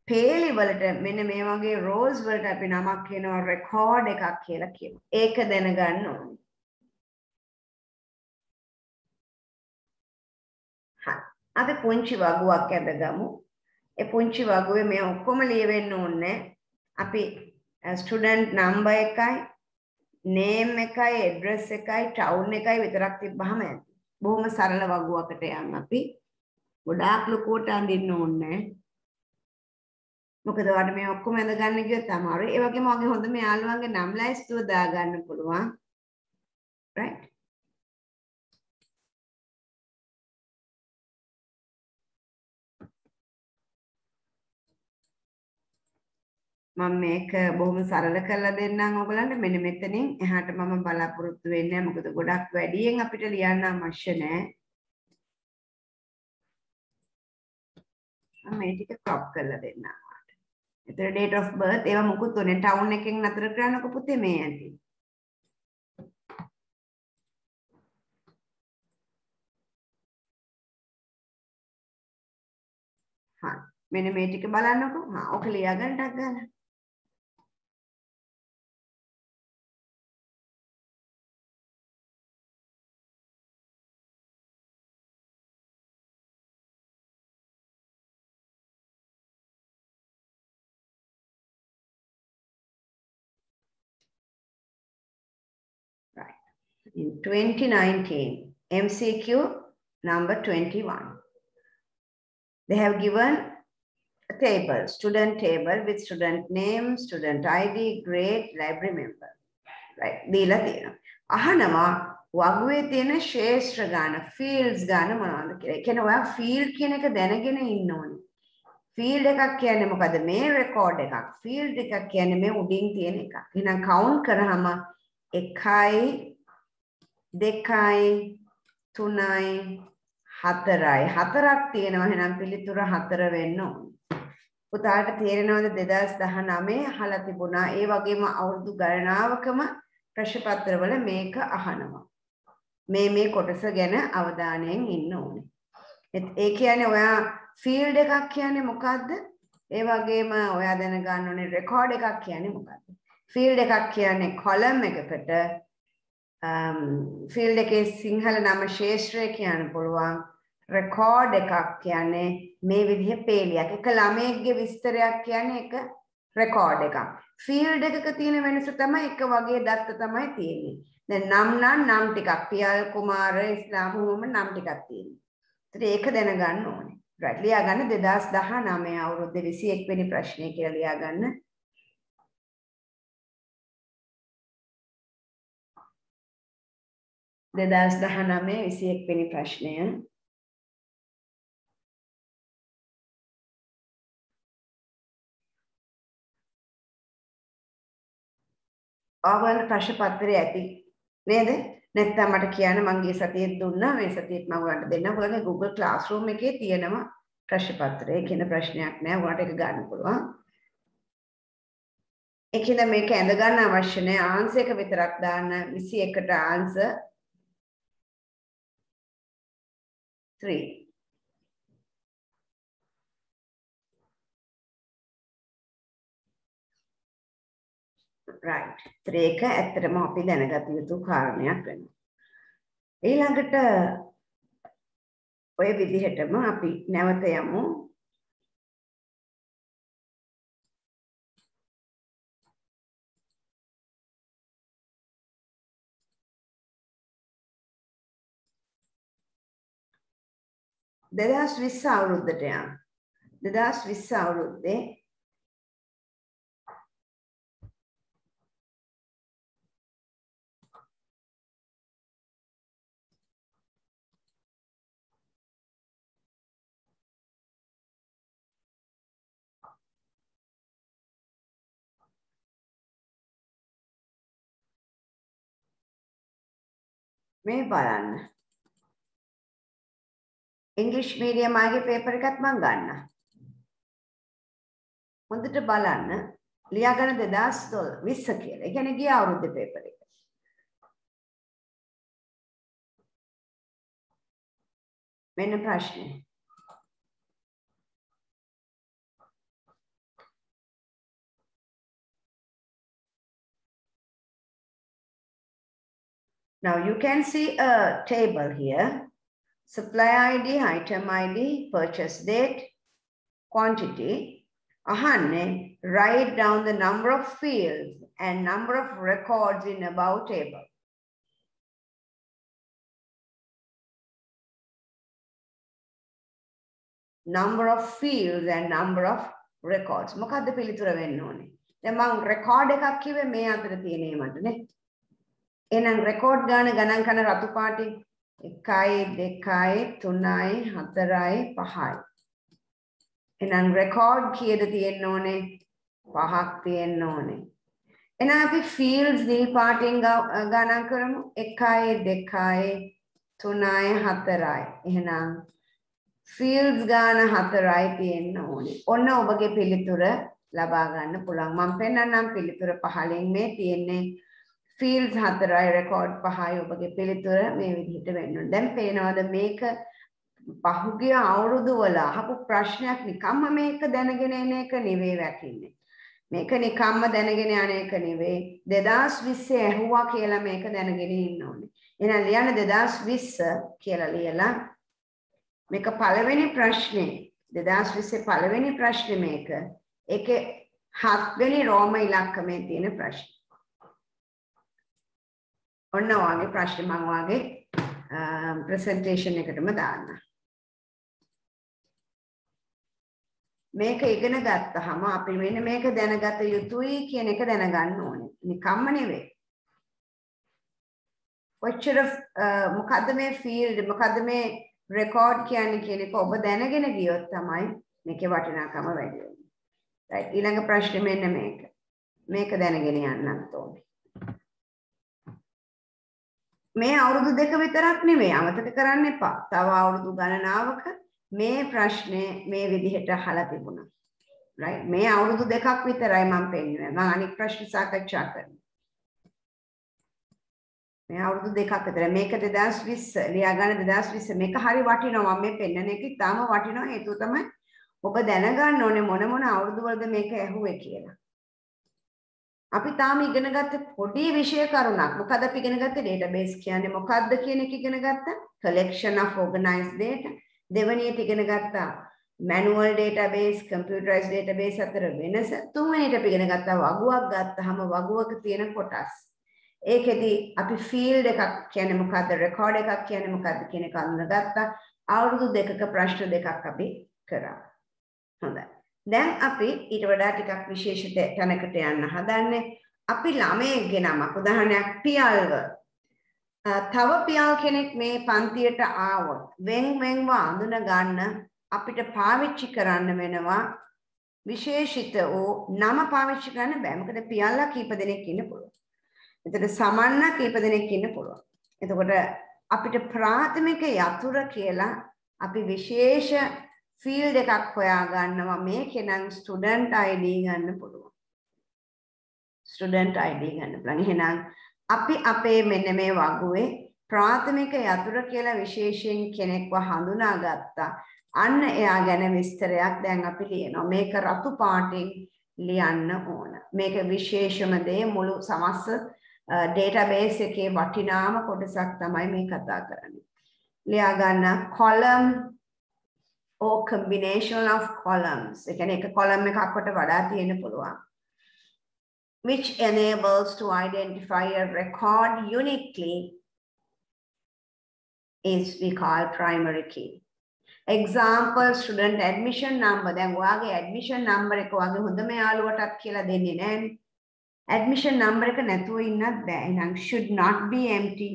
පේලි වලට මෙන්න මේ වගේ රෝල්ස් වලට අපි නමක් කියනවා රෙකෝඩ් එකක් කියලා කියනවා. ඒක දැනගන්න ඕනේ. අපි පුංචි වගුවක් ඇඳගමු. ඒ පුංචි වගුවේ මේ ඔක්කොම ලියවෙන්න ඕනේ. අපි uh, ස්ටුඩන්ට් නම්බර් එකයි නේම් එකයි ඇඩ්‍රස් එකයි ටවුන් එකයි විතරක් තිබ්බහම ඇති. බොහොම සරල වගුවකට යන්න අපි. ගොඩාක් ලොකුවට අඳින්න ඕනේ මොකද ඔයාලට මේ ඔක්කොම ඇඳ ගන්න ගියොත් අමාරුයි. ඒ වගේම ඔයගේ හොඳම යාළුවන්ගේ නම් ලයිස්තුව දාගන්න පුළුවන්. right? මම මේක බොහොම සරල කරලා දෙන්නම් ඔයගලන්ට මෙන්න මෙතනින් එහාට මම බලාපොරොත්තු වෙන්නේ මොකද ගොඩක් වැඩියෙන් අපිට ලියන්න අවශ්‍ය නැහැ. මම මේ ටික ක්‍රොප් කරලා දෙන්නම් ඔයාලට. එතන date of birth ඒවා මුකුත් උනේ ටවුන් එකෙන් නතර කරන්නකො පුතේ මේ ඇති. හරි. මෙන්න මේ ටික බලන්නකො. හා ඔක ලියාගන්න ටක් ගන්න. In 2019, MCQ number 21. They have given a table, student table with student name, student ID, grade, library member. Right, දීලා තියෙනවා. අහනවා වගුවේ තියෙන ශේෂ්ත්‍ර ගාන, fields ගාන මොනවද කියලා. ඒ කියන්නේ ඔයා field කියන එක දැනගෙන ඉන්න ඕනේ. field එකක් කියන්නේ මොකද? මේ record එකක්. field එකක් කියන්නේ මේ උඩින් තියෙන එකක්. එහෙනම් count කරාම 1යි දෙකයි තුනයි හතරයි හතරක් තියෙනවා එහෙනම් පිළිතුර හතර වෙන්න ඕනේ. පුතාට තේරෙනවද 2019 අහලා තිබුණා ඒ වගේම අවුරුදු ගණනාවකම ප්‍රශ්න පත්‍රවල මේක අහනවා. මේ මේ කොටස ගැන අවධානයෙන් ඉන්න ඕනේ. ඒ කියන්නේ ඔයා ෆීල්ඩ් එකක් කියන්නේ මොකද්ද? ඒ වගේම ඔයා දැනගන්න ඕනේ රෙකෝඩ් එකක් කියන්නේ මොකද්ද? ෆීල්ඩ් එකක් කියන්නේ කොලම් එකකට Um, ෆිල්ඩ් එකේ සිංහල නම ශේෂ්ත්‍රය කියන්න පුළුවන්. රෙකෝඩ් එකක් කියන්නේ මේ විදිහ පේලියක්. එක ළමයෙක්ගේ විස්තරයක් කියන්නේ එක රෙකෝඩ් එකක්. ෆීල්ඩ් එකක තියෙන වෙනස තමයි එක වගේ දත්ත තමයි තියෙන්නේ. දැන් නම් නම් නම් ටිකක් පියල් කුමාර ඉස්ලාම් හුම නම් ටිකක් තියෙනවා. ඒක දැනගන්න ඕනේ. රයිට් ලියා ගන්න 2019 අවුරුද්දේ 21 වෙනි ප්‍රශ්නය කියලා ලියා ගන්න දෙදස් දහනමේ විසියෙක් වෙනි ප්‍රශ්නය. ආවල් ප්‍රශ්න පත්‍රය ඇති. නේද? නැත්නම් මට කියන්න මගේ සතියේ දුන්නා. මේ සතියේත් මම ඔයාලට දෙන්නම්. ඔයාලගේ Google Classroom එකේ තියෙනවා ප්‍රශ්න පත්‍රය කියන ප්‍රශ්නයක් නෑ. ඔයාලට ඒක ගන්න පුළුවන්. ඒකින්ද මේක ඇඳ ගන්න අවශ්‍ය නෑ. ආන්සර් එක විතරක් දාන්න 21ට ආන්සර් 3. right. ඒක ඇත්තටම අපි දැනගත යුතු කාරණයක් වෙනවා. ඊළඟට ඔය විදිහටම අපි නැවත යමු දෙදස් විස්ස අවුරුද්ධට යන දෙදස් විස්ස අවුරුද්දේ මේ බලන්න. ඉංග්‍රීසි මීඩියම් ආගේ පේපර් එකත් මම ගන්නම්. හොඳට බලන්න ලියාගන්න 2020 කියලා. ඒ කියන්නේ ගිය අවුරුද්දේ පේපර් එක. මෙන්න ප්‍රශ්නේ. Now you can see a table here supply id item id purchase date quantity ahane write down the number of fields and number of records in about table number of fields and number of records මොකද්ද පිළිතුර වෙන්න ඕනේ දැන් මම record එකක් කිව්වේ මේ අතර තියෙන ඒමටනේ එහෙනම් රෙකෝඩ් ගාන ගණන් කරන රතු පාටින් 1 2 3 4 5යි එහෙනම් රෙකෝඩ් කීයද තියෙන්න ඕනේ? පහක් තියෙන්න ඕනේ. එහෙනම් අපි ෆීල්ඩ්ස් නිල් පාටින් ගණන් කරමු. 1 2 3 4යි එහෙනම් ෆීල්ඩ්ස් ගාන හතරයි තියෙන්න ඕනේ. ඔන්න ඔබගේ පිළිතුර ලබා ගන්න පුළුවන්. මම පෙන්නන්නම් පිළිතුර පහලින් මේ තියෙන්නේ. ෆීල්ඩ්ස් හතරයි රෙකෝඩ් පහයි ඔබගේ පිළිතුර මේ විදිහට වෙන්න ඕනේ. දැන් පේනවද මේක පහුගිය අවුරුදු වල අහපු ප්‍රශ්නයක් නිකම්ම මේක දැනගෙන එන එක නෙවෙයි වැටින්නේ. මේක නිකම්ම දැනගෙන යන එක නෙවෙයි. 2020 ඇහුවා කියලා මේක දැනගෙන ඉන්න ඕනේ. එහෙනම් ලියන්න 2020 කියලා ලියලා මේක පළවෙනි ප්‍රශ්නේ 2020 පළවෙනි ප්‍රශ්නේ මේක ඒකේ හත්වෙනි රෝම ඉලක්කමේ තියෙන ප්‍රශ්න. ඔන්න වාගේ ප්‍රශ්න මම වාගේ ප්‍රසන්ටේෂන් එකටම දාන්න. මේක ඉගෙන ගත්තාම අපි මෙන්න මේක දැනගත යුතුයි කියන එක දැනගන්න ඕනේ. නිකම්ම නෙවෙයි. කොච්චර මොකද්ද මේ ෆීල්ඩ් මොකද්ද මේ රෙකෝඩ් කියන්නේ කියන එක ඔබ දැනගෙන ගියොත් තමයි මේකේ වටිනාකම වැඩි වෙන්නේ. right ඊළඟ ප්‍රශ්නේ මෙන්න මේක. මේක දැනගෙන යන්නත් ඕනේ. මේ අවුරුදු දෙක විතරක් නෙමෙයි අමතක කරන්න එපා. තව අවුරුදු ගණනාවක මේ ප්‍රශ්නේ මේ විදිහට අහලා තිබුණා. right මේ අවුරුදු දෙකක් විතරයි මම පෙන්නුවේ. මම අනික් ප්‍රශ්න සාකච්ඡා කරනවා. මේ අවුරුදු දෙකක් විතර මේක 2020 ලියා ගන්න 2020 මේක හරි වටිනවා මම මේ පෙන්නන එක ඉතාම වටිනවා හේතුව තමයි ඔබ දැනගන්න ඕනේ මොන මොන අවුරුදු වලද මේක ඇහුවේ කියලා. අපි තාම ඉගෙන ගත්ත පොඩි විෂය කරුණක්. මොකද අපි ඉගෙන ගත්තේ database කියන්නේ මොකක්ද කියන එක ඉගෙන ගත්තා. collection of organized data. දෙවැනියට ඉගෙන ගත්තා manual database, computerized database අතර වෙනස. තුන්වෙනියට අපි ඉගෙන ගත්තා වගුවක් ගත්තාම වගුවක තියෙන කොටස්. ඒකෙදි අපි ෆීල්ඩ් එකක් කියන්නේ මොකද්ද රෙකෝඩ් එකක් කියන්නේ මොකද්ද කියන එක අඳුනගත්තා අවුරුදු දෙකක ප්‍රශ්න දෙකක් අපි කරා හොඳයි දැන් අපි ඊට වඩා ටිකක් විශේෂ තැනකට යන්න හදන්නේ. අපි ළමයෙක්ගේ නමක් උදාහරණයක් පියල්ව. තව පියල් කෙනෙක් මේ පන්තියට ආවොත් වෙන් වෙන්ව අඳුන ගන්න අපිට පාවිච්චි කරන්න වෙනවා විශේෂිත වූ නම පාවිච්චි කරන්න බෑ. මොකද පියල්ලා කීප දෙනෙක් ඉන්න පුළුවන්. එතකොට සමන්න කීප දෙනෙක් ඉන්න පුළුවන්. එතකොට අපිට ප්‍රාථමික යතුර කියලා අපි විශේෂ ෆීල්ඩ් එකක් හොයා ගන්නවා මේකේ නම් ස්ටුඩන්ට් ID ගන්න පුළුවන්. ස්ටුඩන්ට් ID ගන්න පුළුවන්. එහෙනම් අපි අපේ මෙන්න මේ වගුවේ ප්‍රාථමික යතුර කියලා විශේෂයෙන් කෙනෙක්ව හඳුනාගත්තා. අන්න එයා ගැන විස්තරයක් දැන් අපි ලියනවා. මේක රතු පාටින් ලියන්න ඕන. මේක විශේෂම දේ මුළු සමස්ත ඩේටාබේස් එකේ වටිනාම කොටසක් තමයි මේ කතා කරන්නේ. ලියා ගන්න column or combination of columns. ඒ කියන්නේ එක column එකක් කොට වඩා තියෙන්න පුළුවන්. which enables to identify a record uniquely is we call primary key. example student admission number දැන් ඔයාගේ admission number එක ඔයාගේ හොඳම යාළුවටත් කියලා දෙන්නේ නැහැනේ. admission number එක නැතුව ඉන්නත් බෑ. එහෙනම් should not be empty.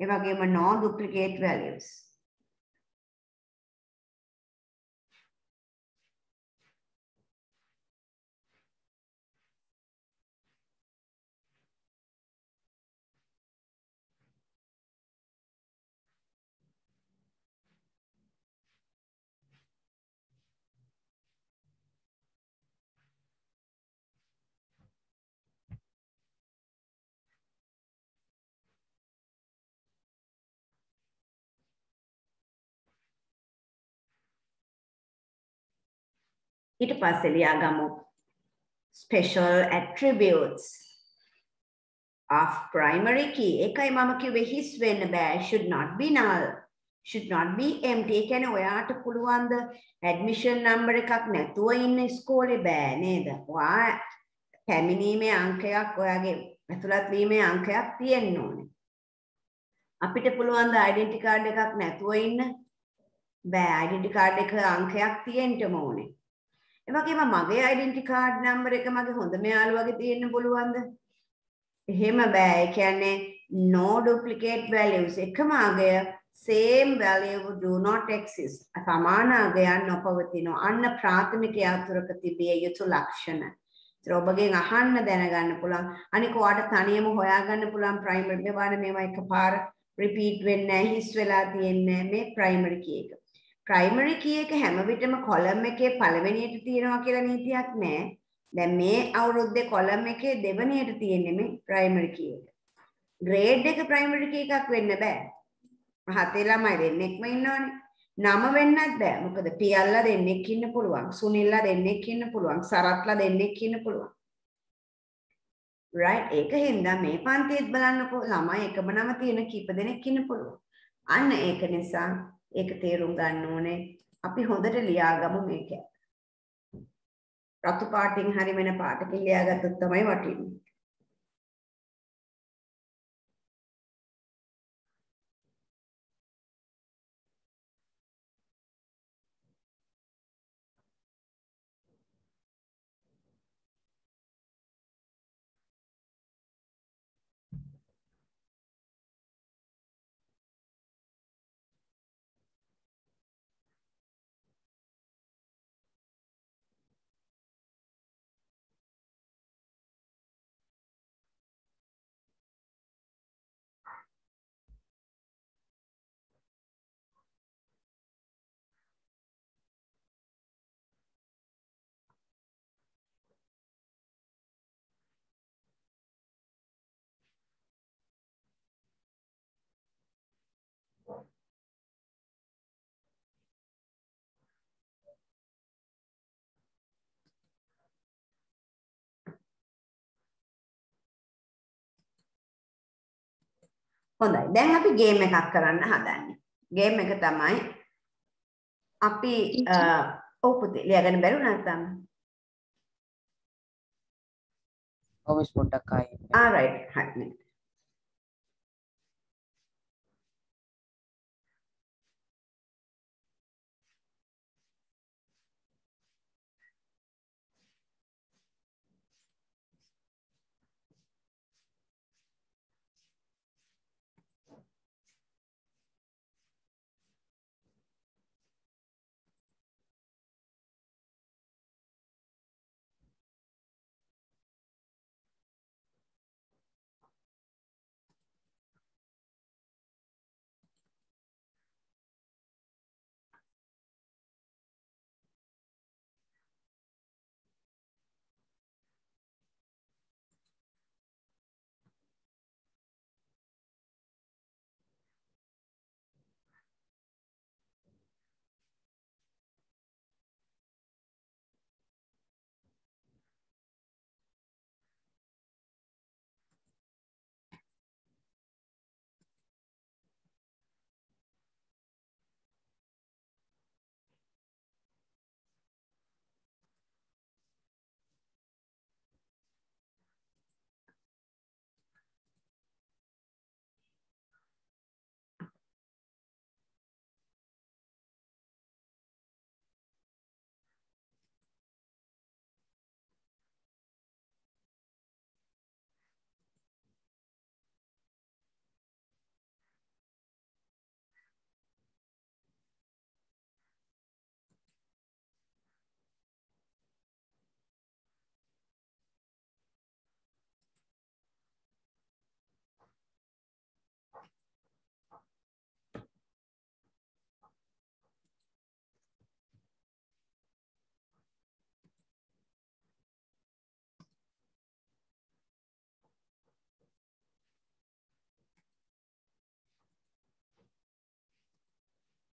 ඒ වගේම no duplicate values. ඊට පස්සේ ලියාගමු special attributes of primary key එකයි මම කිව්වේ හිස් වෙන්න බෑ should not be null should not be empty. ඒ කියන්නේ ඔයාට පුළුවන් ද admission number එකක් නැතුව ඉන්න ඉස්කෝලේ බෑ නේද? ඔයා පැමිණීමේ අංකයක් ඔයාගේ ඇතුළත් වීමේ අංකයක් තියෙන්න ඕනේ. අපිට පුළුවන් ද identity card එකක් නැතුව ඉන්න බෑ identity card එක අංකයක් තියෙන්නම ඕනේ. ඒ වගේම මගේ identity card number එක මගේ හොඳම යාළුවාගේ තියෙන්න පුළුවන්ද? එහෙම බෑ. ඒ කියන්නේ no duplicate values එකම අගය same value do not exist. සමාන අගයන් නොපවතිනවා. අන්න ප්‍රාථමික යතුරක තිබිය යුතු ලක්ෂණ. ඒතර ඔබගෙන් අහන්න දැනගන්න පුළුවන්. අනික ඔයාට තනියම හොයාගන්න පුළුවන් primary මේවානේ මේවා එකපාර repeat වෙන්නේ නැහැ හිස් වෙලා තියෙන්නේ මේ primary key එක. Primary key එක හැම විටම column එකේ පළවෙනියට තියෙනවා කියලා නීතියක් නැහැ. දැන් මේ අවුරුද්දේ column එකේ දෙවෙනියට තියෙන්නේ මේ primary key එක. grade එක primary key එකක් වෙන්න බෑ. හතේ ළමයි දෙන්නෙක්ම ඉන්නවනේ. නම වෙන්නත් බෑ. මොකද පියල්ලා දෙන්නෙක් ඉන්න පුළුවන්. සුනිල්ලා දෙන්නෙක් ඉන්න පුළුවන්. සරත්ලා දෙන්නෙක් ඉන්න පුළුවන්. right ඒක හින්දා මේ පන්තියත් බලන්නකෝ ළමයි එකම නම තියෙන කීප දෙනෙක් ඉන්න පුළුවන්. අන්න ඒක නිසා ඒක තේරුම් ගන්න ඕනේ. අපි හොඳට ලියාගමු මේක. රතු පාටින් හරි වෙන පාටකින් ලියාගත්තොත් තමයි වටින්නේ. හොඳයි. දැන් අපි ගේම් එකක් කරන්න හදන්නේ. ගේම් එක තමයි අපි ඔව් පුතේ ලියාගන්න බැරුව නැත්නම් ඔව් මිස් පොඩ්ඩක් ආයේ ආ රයිට් හරි.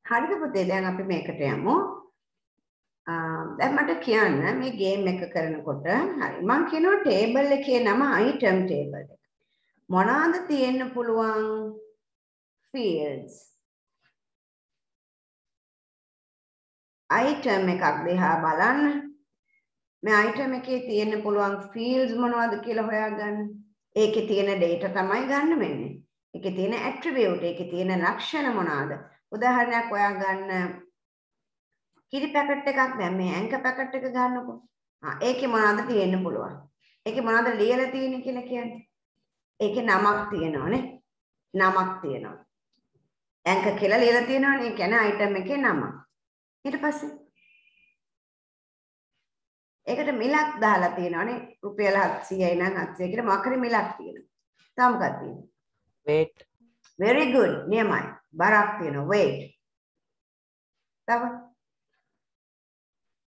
හරිද පුතේ දැන් අපි මේකට යමු. දැන් මට කියන්න මේ ගේම් එක කරනකොට හරි මම කියනවා ටේබල් එකේ නම item table එක. මොනවාද තියෙන්න පුළුවන් fields item එකක් දිහා බලන්න. මේ item එකේ තියෙන්න පුළුවන් fields මොනවද කියලා හොයාගන්න. ඒකේ තියෙන data තමයි ගන්න වෙන්නේ. ඒකේ තියෙන attribute, ඒකේ තියෙන ලක්ෂණ මොනවාද? උදාහරණයක් ඔයා ගන්න කිරි පැකට් එකක් දැන් මේ ඇංකර් පැකට් එක ගන්නකො. ආ ඒකේ මොනවද තියෙන්න පුළුවන්? ඒකේ මොනවද ලියලා තියෙන්නේ කියලා කියන්නේ? ඒකේ නමක් තියෙනවනේ. නමක් තියෙනවා. ඇංකර් කියලා ලියලා තියෙනවනේ. ඒ කියන්නේ item එකේ නම. ඊට පස්සේ ඒකට මිලක් දාලා තියෙනවනේ. රුපියල් 700යි නම් 700 කියලා මොකක් හරි මිලක් තියෙනවා. තව මොකක්ද තියෙන්නේ? wait very good. නියමයි. බරක් තියෙනවා. wait. තව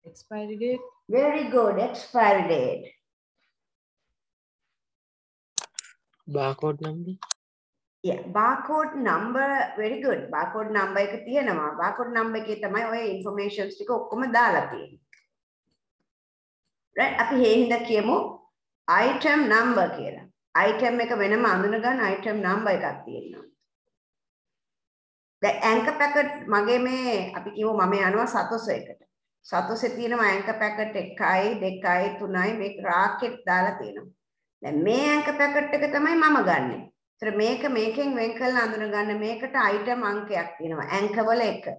expiry date? Very good. Expiry date. barcode number? Yeah. Barcode number very good. Barcode number එක තියෙනවා. Barcode number එකේ තමයි ඔය informations ටික ඔක්කොම දාලා තියෙන්නේ. Right? අපි හේහිඳ කියමු. Item number කියලා. Item එක වෙනම අඳුන ගන්න item number එකක් තියෙනවා දැන් anchor packet මගේ මේ අපි කියමු මම යනවා සතොස එකට සතොසේ තියෙනවා anchor packet 1යි 2යි 3යි මේක රාකෙට් දාලා තියෙනවා දැන් මේ anchor packet එක තමයි මම ගන්නෙ ඒතර මේක මේකෙන් වෙන් කරලා අඳුන ගන්න මේකට item අංකයක් තියෙනවා. anchor වල 1,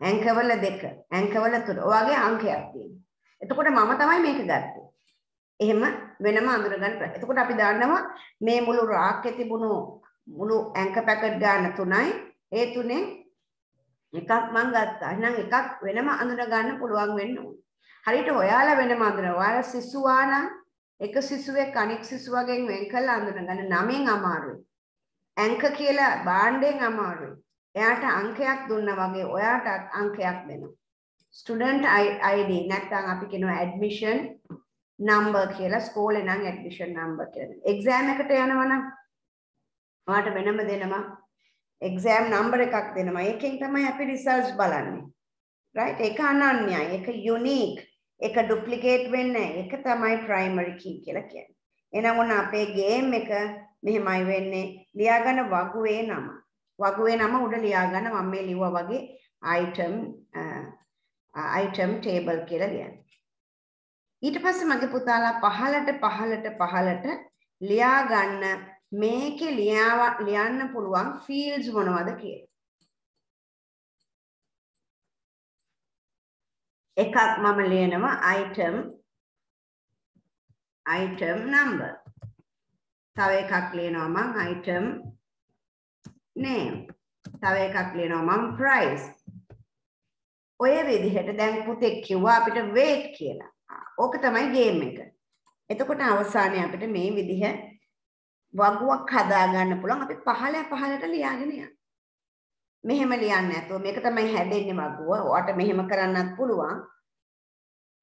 anchor වල 2, anchor වල 3. ඔයගේ අංකයක් තියෙනවා. එතකොට මම තමයි මේක ගත්තේ. එහෙම වෙනම අඳුන ගන්න. එතකොට අපි දන්නවා මේ මුළු රාක්කේ තිබුණු මුළු anchor packet ගන්න තුනයි. ඒ තුනෙන් එකක් මං ගත්තා. එහෙනම් එකක් වෙනම අඳුන ගන්න පුළුවන් වෙන්න ඕනේ. හරියට ඔයාලා වෙනම අඳුන. ඔයාලා සිසුවා නම් එක සිසුවෙක් අනෙක් සිසුවගෙන් වෙන් කරලා අඳුන ගන්න නමෙන් අමාරුයි. ඇංක කියලා බාණ්ඩෙන් අමාරුයි. එයාට අංකයක් දුන්නා වගේ ඔයාටත් අංකයක් දෙනවා. ස්ටුඩන්ට් ID නැත්නම් අපි කියනවා ඇඩ්මිෂන් නම්බර් කියලා ස්කෝලේ නම් ඇඩ්මිෂන් නම්බර් කියලා. එක්සෑම් එකට යනවා නම් ඔයාට වෙනම දෙනවා. එක්සෑම් නම්බර් එකක් දෙනවා. ඒකෙන් තමයි අපි රිසල්ට්ස් බලන්නේ. right? ඒක අනන්‍යයි. ඒක යුනික්. ඒක ඩුප්ලිකේට් වෙන්නේ නැහැ. ඒක තමයි ප්‍රයිමරි කී කියලා කියන්නේ. එහෙනම් ඔන්න අපේ ගේම් එක මෙහෙමයි වෙන්නේ ලියාගන්න වගුවේ නම වගුවේ නම උඩ ලියාගන්න මම මේ ලිව්වා වගේ item item table කියලා ලියන්න ඊට පස්සේ මගේ පුතාලා පහලට පහලට පහලට ලියාගන්න මේකේ ලියාව ලියන්න පුළුවන් fields මොනවද කියලා එකක් මම ලියනවා item item number තව එකක් ලියනවා මං item name. තව එකක් ලියනවා මං price. ඔය විදිහට දැන් පුතෙක් කිව්වා අපිට weight කියලා. ඕක තමයි ගේම් එක. එතකොට අවසානයේ අපිට මේ විදිහ වගුවක් හදා ගන්න පුළුවන් අපි පහළ පහළට ලියාගෙන යන්න. මෙහෙම ලියන්න නැතුව මේක තමයි හැදෙන්නේ වගුව. ඔයාට මෙහෙම කරන්නත් පුළුවන්.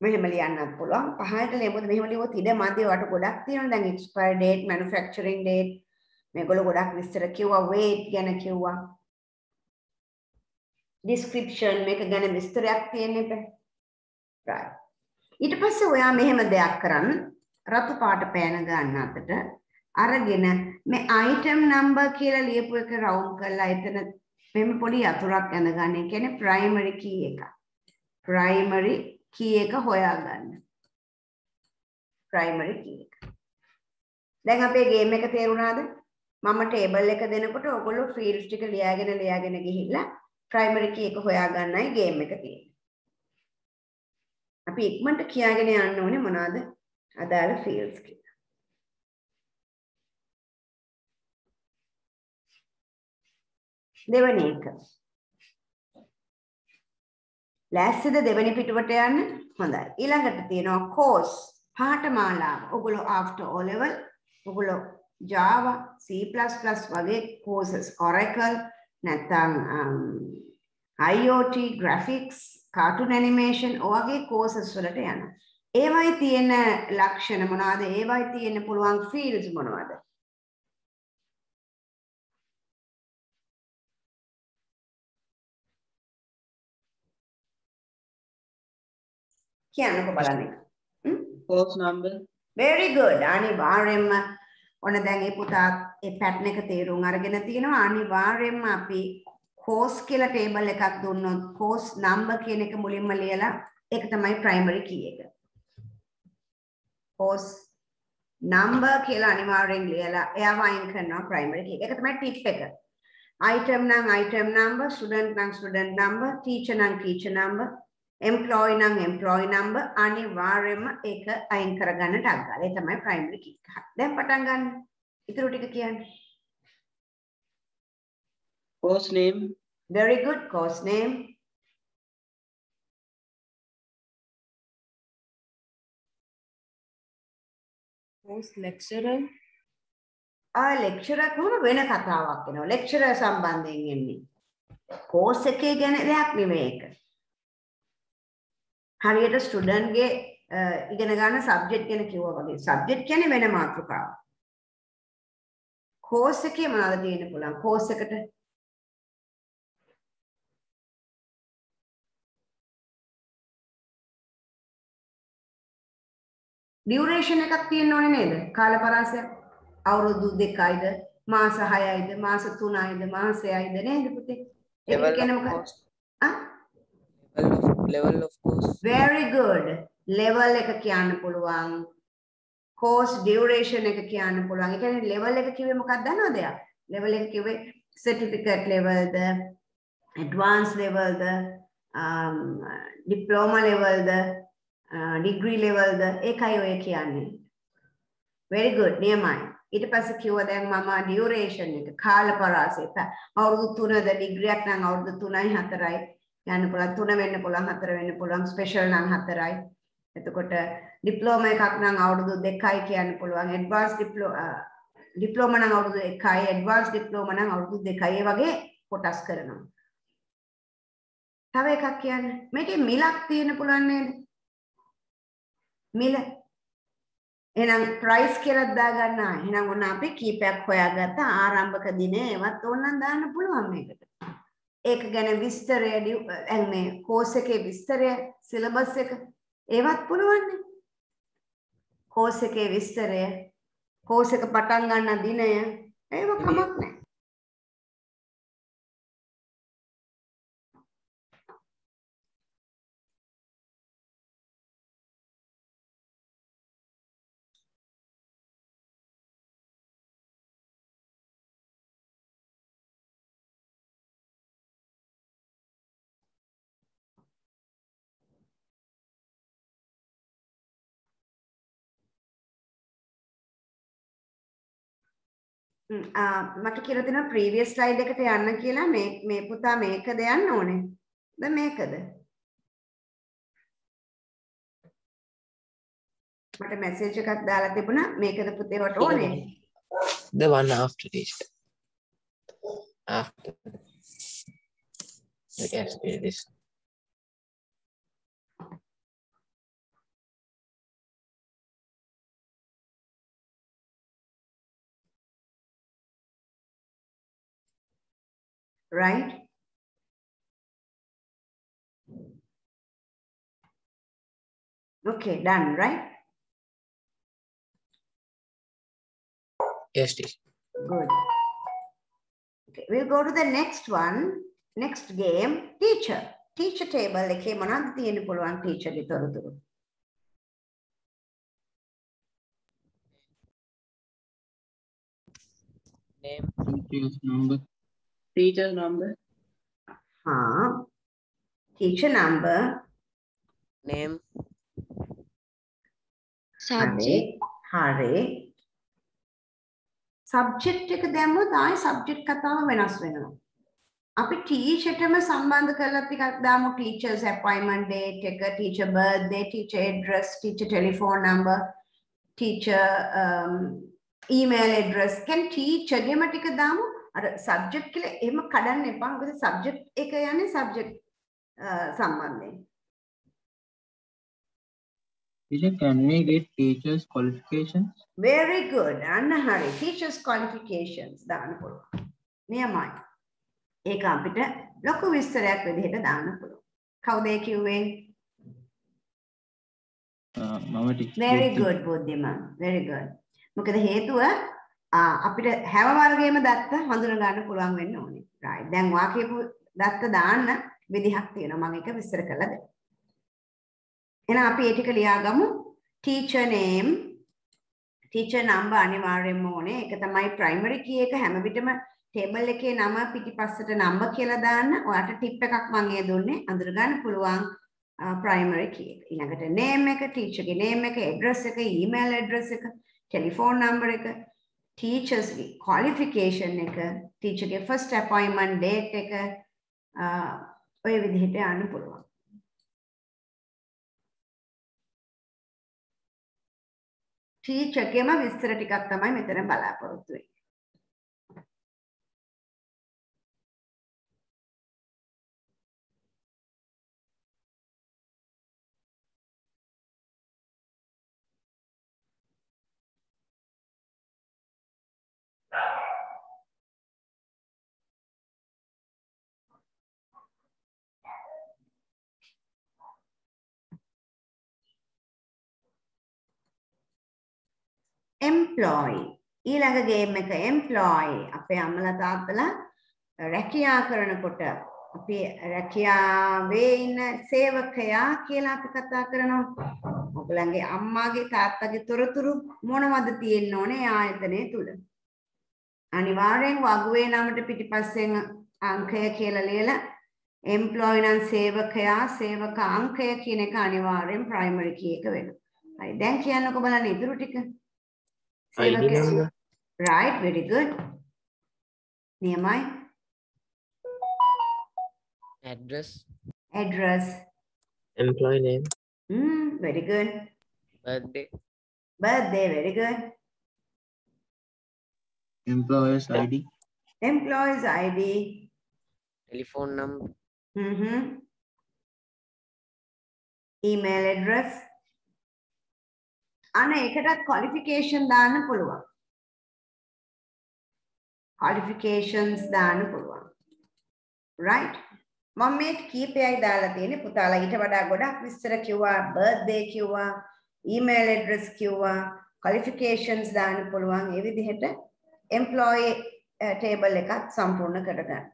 මෙහෙම ලියන්නත් පුළුවන්. පහලට ලියමුද මෙහෙම ලියුවොත් ඉඩ මදි. වට ගොඩක් තියෙනවා. දැන් expiry date manufacturing date. මේගොල්ලෝ ගොඩක් විස්තර කිව්වා. weight ගැන කිව්වා. description මේක ගැන විස්තරයක් තියෙන්න එපා right. ඊට පස්සේ ඔයා මෙහෙම දෙයක් කරන්න රතු පාට පෑන ගන්න අතට අරගෙන මේ item number කියලා ලියපු එක රවුන්ඩ් කරලා එතන මෙන්න පොඩි අතුරක් ඇඳ ගන්න. ඒ කියන්නේ primary key එක. primary key එක හොයාගන්න. primary key එක. දැන් අපේ ගේම් එක තේරුණාද? මම ටේබල් එක දෙනකොට ඔයගොල්ලෝ ෆීල්ඩ්ස් ටික ලියාගෙන ලියාගෙන ගිහිල්ලා primary key එක හොයාගන්නයි ගේම් එක තියෙන්නේ. අපි ඉක්මනට කියාගෙන යන්න ඕනේ මොනවද අදාළ ෆීල්ඩ්ස් කියලා. දෙවැනි එක. ලෑස්තිද දෙවැනි පිටුවට යන්න? හොඳයි. ඊළඟට තියෙනවා course පාඨමාලාව. ඔගොල්ලෝ after O level ඔගොල්ලෝ Java, C++ වගේ courses Oracle නැත්නම් um, IoT graphics cartoon animation ඔයගේ courses වලට යනවා. ඒවයි තියෙන ලක්ෂණ මොනවද? ඒවයි තියෙන්න පුළුවන් fields මොනවද? කියන්නකො බලන්න එක. course number very good අනිවාර්යෙන්ම ඔන්න දැන් ඒ පුතා ඒ පැටර්න් එක තේරුම් අරගෙන තියෙනවා අනිවාර්යෙන්ම අපි course කියලා table එකක් දුන්නොත් course number කියන එක මුලින්ම ලියලා ඒක තමයි primary key එක. course number කියලා අනිවාර්යෙන් ලියලා එයාව අයින් කරනවා primary key එක. ඒක තමයි tip එක. item නම් item number, student නම් student number, teacher නම් teacher number, employee නම් employee number අනිවාර්යයෙන්ම ඒක අයින් කරගන්න ටක් ගාලා. ඒ තමයි primary key එක. දැන් පටන් ගන්න. ඉතුරු ටික කියන්නේ. Course name. Very good. Course name. Course lecturer. ආ lecturer කොහොම වෙන කතාවක් වෙනවා. lecturer සම්බන්ධයෙන් එන්නේ. course එකේ ගැන දෙයක් නෙමෙයි ඒක. හරියට student ගේ අ, ඉගෙන ගන්න subject ගැන කිව්වා වගේ. subject කියන්නේ වෙන මාතෘකාවක්. course එකේ මොනවද තියෙන්න පුළුවන්? course එකට ඩියුරේෂන් එකක් තියෙන්න ඕනේ නේද? කාලපරාසයක්. අවුරුදු 2යිද, මාස 6යිද, මාස 3යිද, මාසයයිද නේද පුතේ? ඒක කියන්නේ මොකක්ද? ආ? Level of, level of course. very good. level එක කියන්න පුළුවන්. course duration එක කියන්න පුළුවන්. ඒ කියන්නේ level එක කිව්වේ මොකක්ද දන්නවද යා? level එක කිව්වේ certificate levelද, advanced levelද, um, diploma levelද, uh, degree levelද ඒකයි ඔය කියන්නේ. very good නියමයි. ඊට පස්සේ කිව්වා දැන් මම duration එක කාලපරාසය අවුරුදු 3ද degree එකක් නම් අවුරුදු 3යි 4යි යන්න පුළුවන් 3 වෙන්න පුළුවන් 4 වෙන්න පුළුවන් ස්පෙෂල් නම් 4යි. එතකොට ඩිප්ලෝමා එකක් නම් අවුරුදු 2යි කියන්න පුළුවන් ඇඩ්වාන්ස් ඩිප්ලෝමා නම් අවුරුදු 1යි ඇඩ්වාන්ස් ඩිප්ලෝමා නම් අවුරුදු 2යි ඒ වගේ කොටස් කරනවා. තව එකක් කියන්න. මේකේ මිලක් තියෙන්න පුළුවන් නේද? මිල එහෙනම් ප්‍රයිස් කියලා දාගන්න ආ. එහෙනම් ඔන්න අපි කීපයක් හොයාගත්ත ආරම්භක දිනය ඒවත් ඕනනම් දාන්න පුළුවන් මේකට. ඒක ගැන විස්තරය ඩියු- දැන් මේ කෝස් එකේ විස්තරය සිලබස් එක ඒවත් පුළුවන් නේ. කෝස් එකේ විස්තරය කෝස් එක පටන් ගන්න දිනය ඒව කමක් නැහැ. මට කියලා දෙනවා ප්‍රීවියස් ස්ලයිඩ් එකට යන්න කියලා මේ මේ පුතා මේකද යන්න ඕනේ. ද මේකද? මට මැසේජ් එකක් දාලා තිබුණා මේකද පුතේ වට ඕනේ. The one after this. After. Yes, it right? Okay, done, right? Yes, teacher. Good. Okay, we'll go to the next one. Next game, teacher. Teacher table එකේ මොනවද තියෙන්න පුළුවන් teacher ගේ තොරතුරු? Name, Teacher's number. Teacher number. හා teacher number. Name, හරි හරි subject එක දැම්මොත් ආයි සබ්ජෙක්ට් කතාව වෙනස් වෙනවා. අපි ටීචර්ටම සම්බන්ධ කරලා ටිකක් දාමු. ටීචර්ස් අපොයින්ට්මන්ට් ඩේට් එක, teacher birthday, teacher address, teacher telephone number, teacher email address කන් ටීචර් ගෙම ටික දාමු. අර සබ්ජෙක්ට් කියලා එහෙම කඩන්න එපා. මොකද සබ්ජෙක්ට් එක යන්නේ සබ්ජෙක්ට් සම්බන්ධයෙන්. Teacher, can we get teacher's qualifications? very good අන්න හරි teachers qualifications දාන්න පුළුවන් නියමයි ඒක අපිට ලොකු විස්තරයක් විදිහට දාන්න පුළුවන් කවුද ඒ කිව්වේ මම teacher. very good බුද්ධිමන් very good මොකද හේතුව අපිට හැම වර්ගයේම දත්ත හඳුන ගන්න පුළුවන් වෙන්න ඕනේ. right. දැන් වා කියපු දත්ත දාන්න විදිහක් තියෙනවා. මම ඒක විස්තර කරලා දෙන්න. එහෙනම් අපි ඒ ටික ලියාගමු. teacher name teacher number අනිවාර්යෙන්ම ඕනේ. ඒක තමයි primary key එක හැම විටම table එකේ නම පිටිපස්සට number කියලා දාන්න. ඔයාලට tip එකක් මම ඒ දුන්නේ. අඳුර ගන්න පුළුවන් primary key එක. ඊළඟට name එක, teacher ගේ name එක, address එක, email address එක, telephone number එක, teachers ගේ qualification එක, teacher ගේ first appointment date එක ඔය විදිහට යන්න පුළුවන්. ටීචර් ගෙම විස්තර ටිකක් තමයි මෙතන බලාපොරොත්තු වෙන්නේ. Employee ඊළඟ ගේම් එක employee අපේ අම්මලා තාත්තලා රැකියා කරනකොට අපි රැකියාවේ ඉන්න සේවකයා කියලා අපි කතා කරනවා. ඔයගලගේ අම්මාගේ තාත්තගේ තොරතුරු මොනවද තියෙන්න ඕනේ ආයතනය තුල? අනිවාර්යෙන් වගුවේ නමට පිටිපස්සෙන් අංකය කියලා ලියලා employee නම් සේවකයා සේවක අංකය කියන එක අනිවාර්යෙන් primary key එක වෙනවා. හරි දැන් කියන්නකෝ බලන්න ඉතුරු ටික. Right, very good. Nehemiah? Address. Address. Employee name. Mm, very good. Birthday. Birthday, very good. Employer's yeah. ID. Employer's ID. Telephone number. Mm -hmm. Email address. අන එකටත් qualification දාන්න පුළුවන්. qualifications දාන්න පුළුවන්. right? මම මේ කීපයයි දාලා තියෙන්නේ පුතාලා ඊට වඩා ගොඩක් විස්තර කිව්වා birthday කිව්වා email address කිව්වා qualifications දාන්න පුළුවන් ඒ විදිහට employee uh, table එකත් සම්පූර්ණ කරගන්න.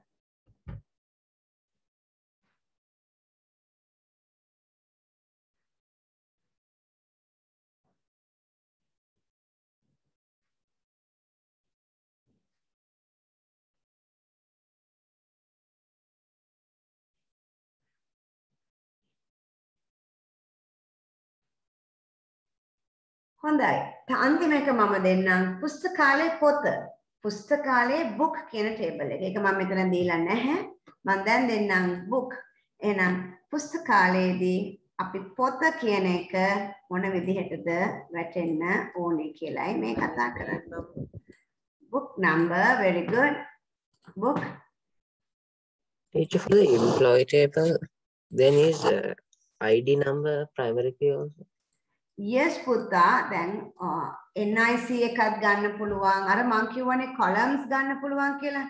හොඳයි. අන්තිම එක මම දෙන්නම් පුස්තකාලේ පොත. පුස්තකාලේ book කියන table එක. ඒක මම මෙතන දීලා නැහැ. මම දැන් දෙන්නම් book. එහෙනම් පුස්තකාලයේදී අපි පොත කියන එක මොන විදිහටද වැටෙන්න ඕනේ කියලායි මේ කතා කරන්නේ. book number very good. book Teacher for the employee table. Then is uh, ID number primary key also. Yes පුතා. දැන් අ, NIC එකක් ගන්න පුළුවන්. අර මං කියවනේ columns ගන්න පුළුවන් කියලා.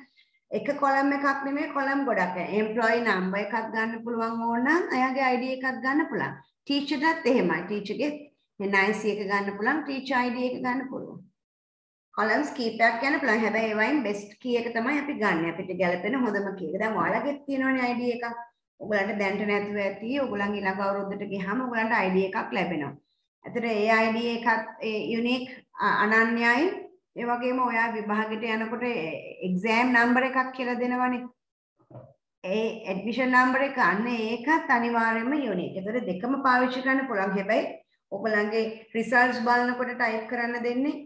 එක column එකක් නෙමෙයි column ගොඩක්. Employee number එකක් ගන්න පුළුවන් ඕනනම් එයාගේ ID එකක් ගන්න පුළුවන්. Teacherටත් එහෙමයි. Teacherගේ NIC එක ගන්න පුළුවන්. Teacher ID එක ගන්න පුළුවන්. columns කීපයක් ගන්න පුළුවන්. හැබැයි ඒවයින් best key එක තමයි අපි ගන්න. අපිට ගැලපෙන හොඳම key එක. දැන් ඔයාලගෙත් තියෙනවනේ ID එකක්. ඔයගලන්ට දැනට නැතුව ඇති. ඔයගලන් ඊළඟ අවුරුද්දට ගියාම ඔයගලන්ට ID එකක් ලැබෙනවා. ඇතට ඒ ID එකත් යුනික් අනන්‍යයි ඒ වගේම ඔයා විභාගයට යනකොට එක්සෑම් නම්බර එකක් කියලා දෙනවනේ ඒ ඇඩ්මිෂන් නම්බර එක අන්න ඒකත් අනිවාර්යයෙන්ම යුනික්. ඒතර දෙකම පාවිච්චි කරන්න පුළුවන්. හැබැයි ඔයගලන්ගේ රිසල්ට්ස් බලනකොට ටයිප් කරන්න දෙන්නේ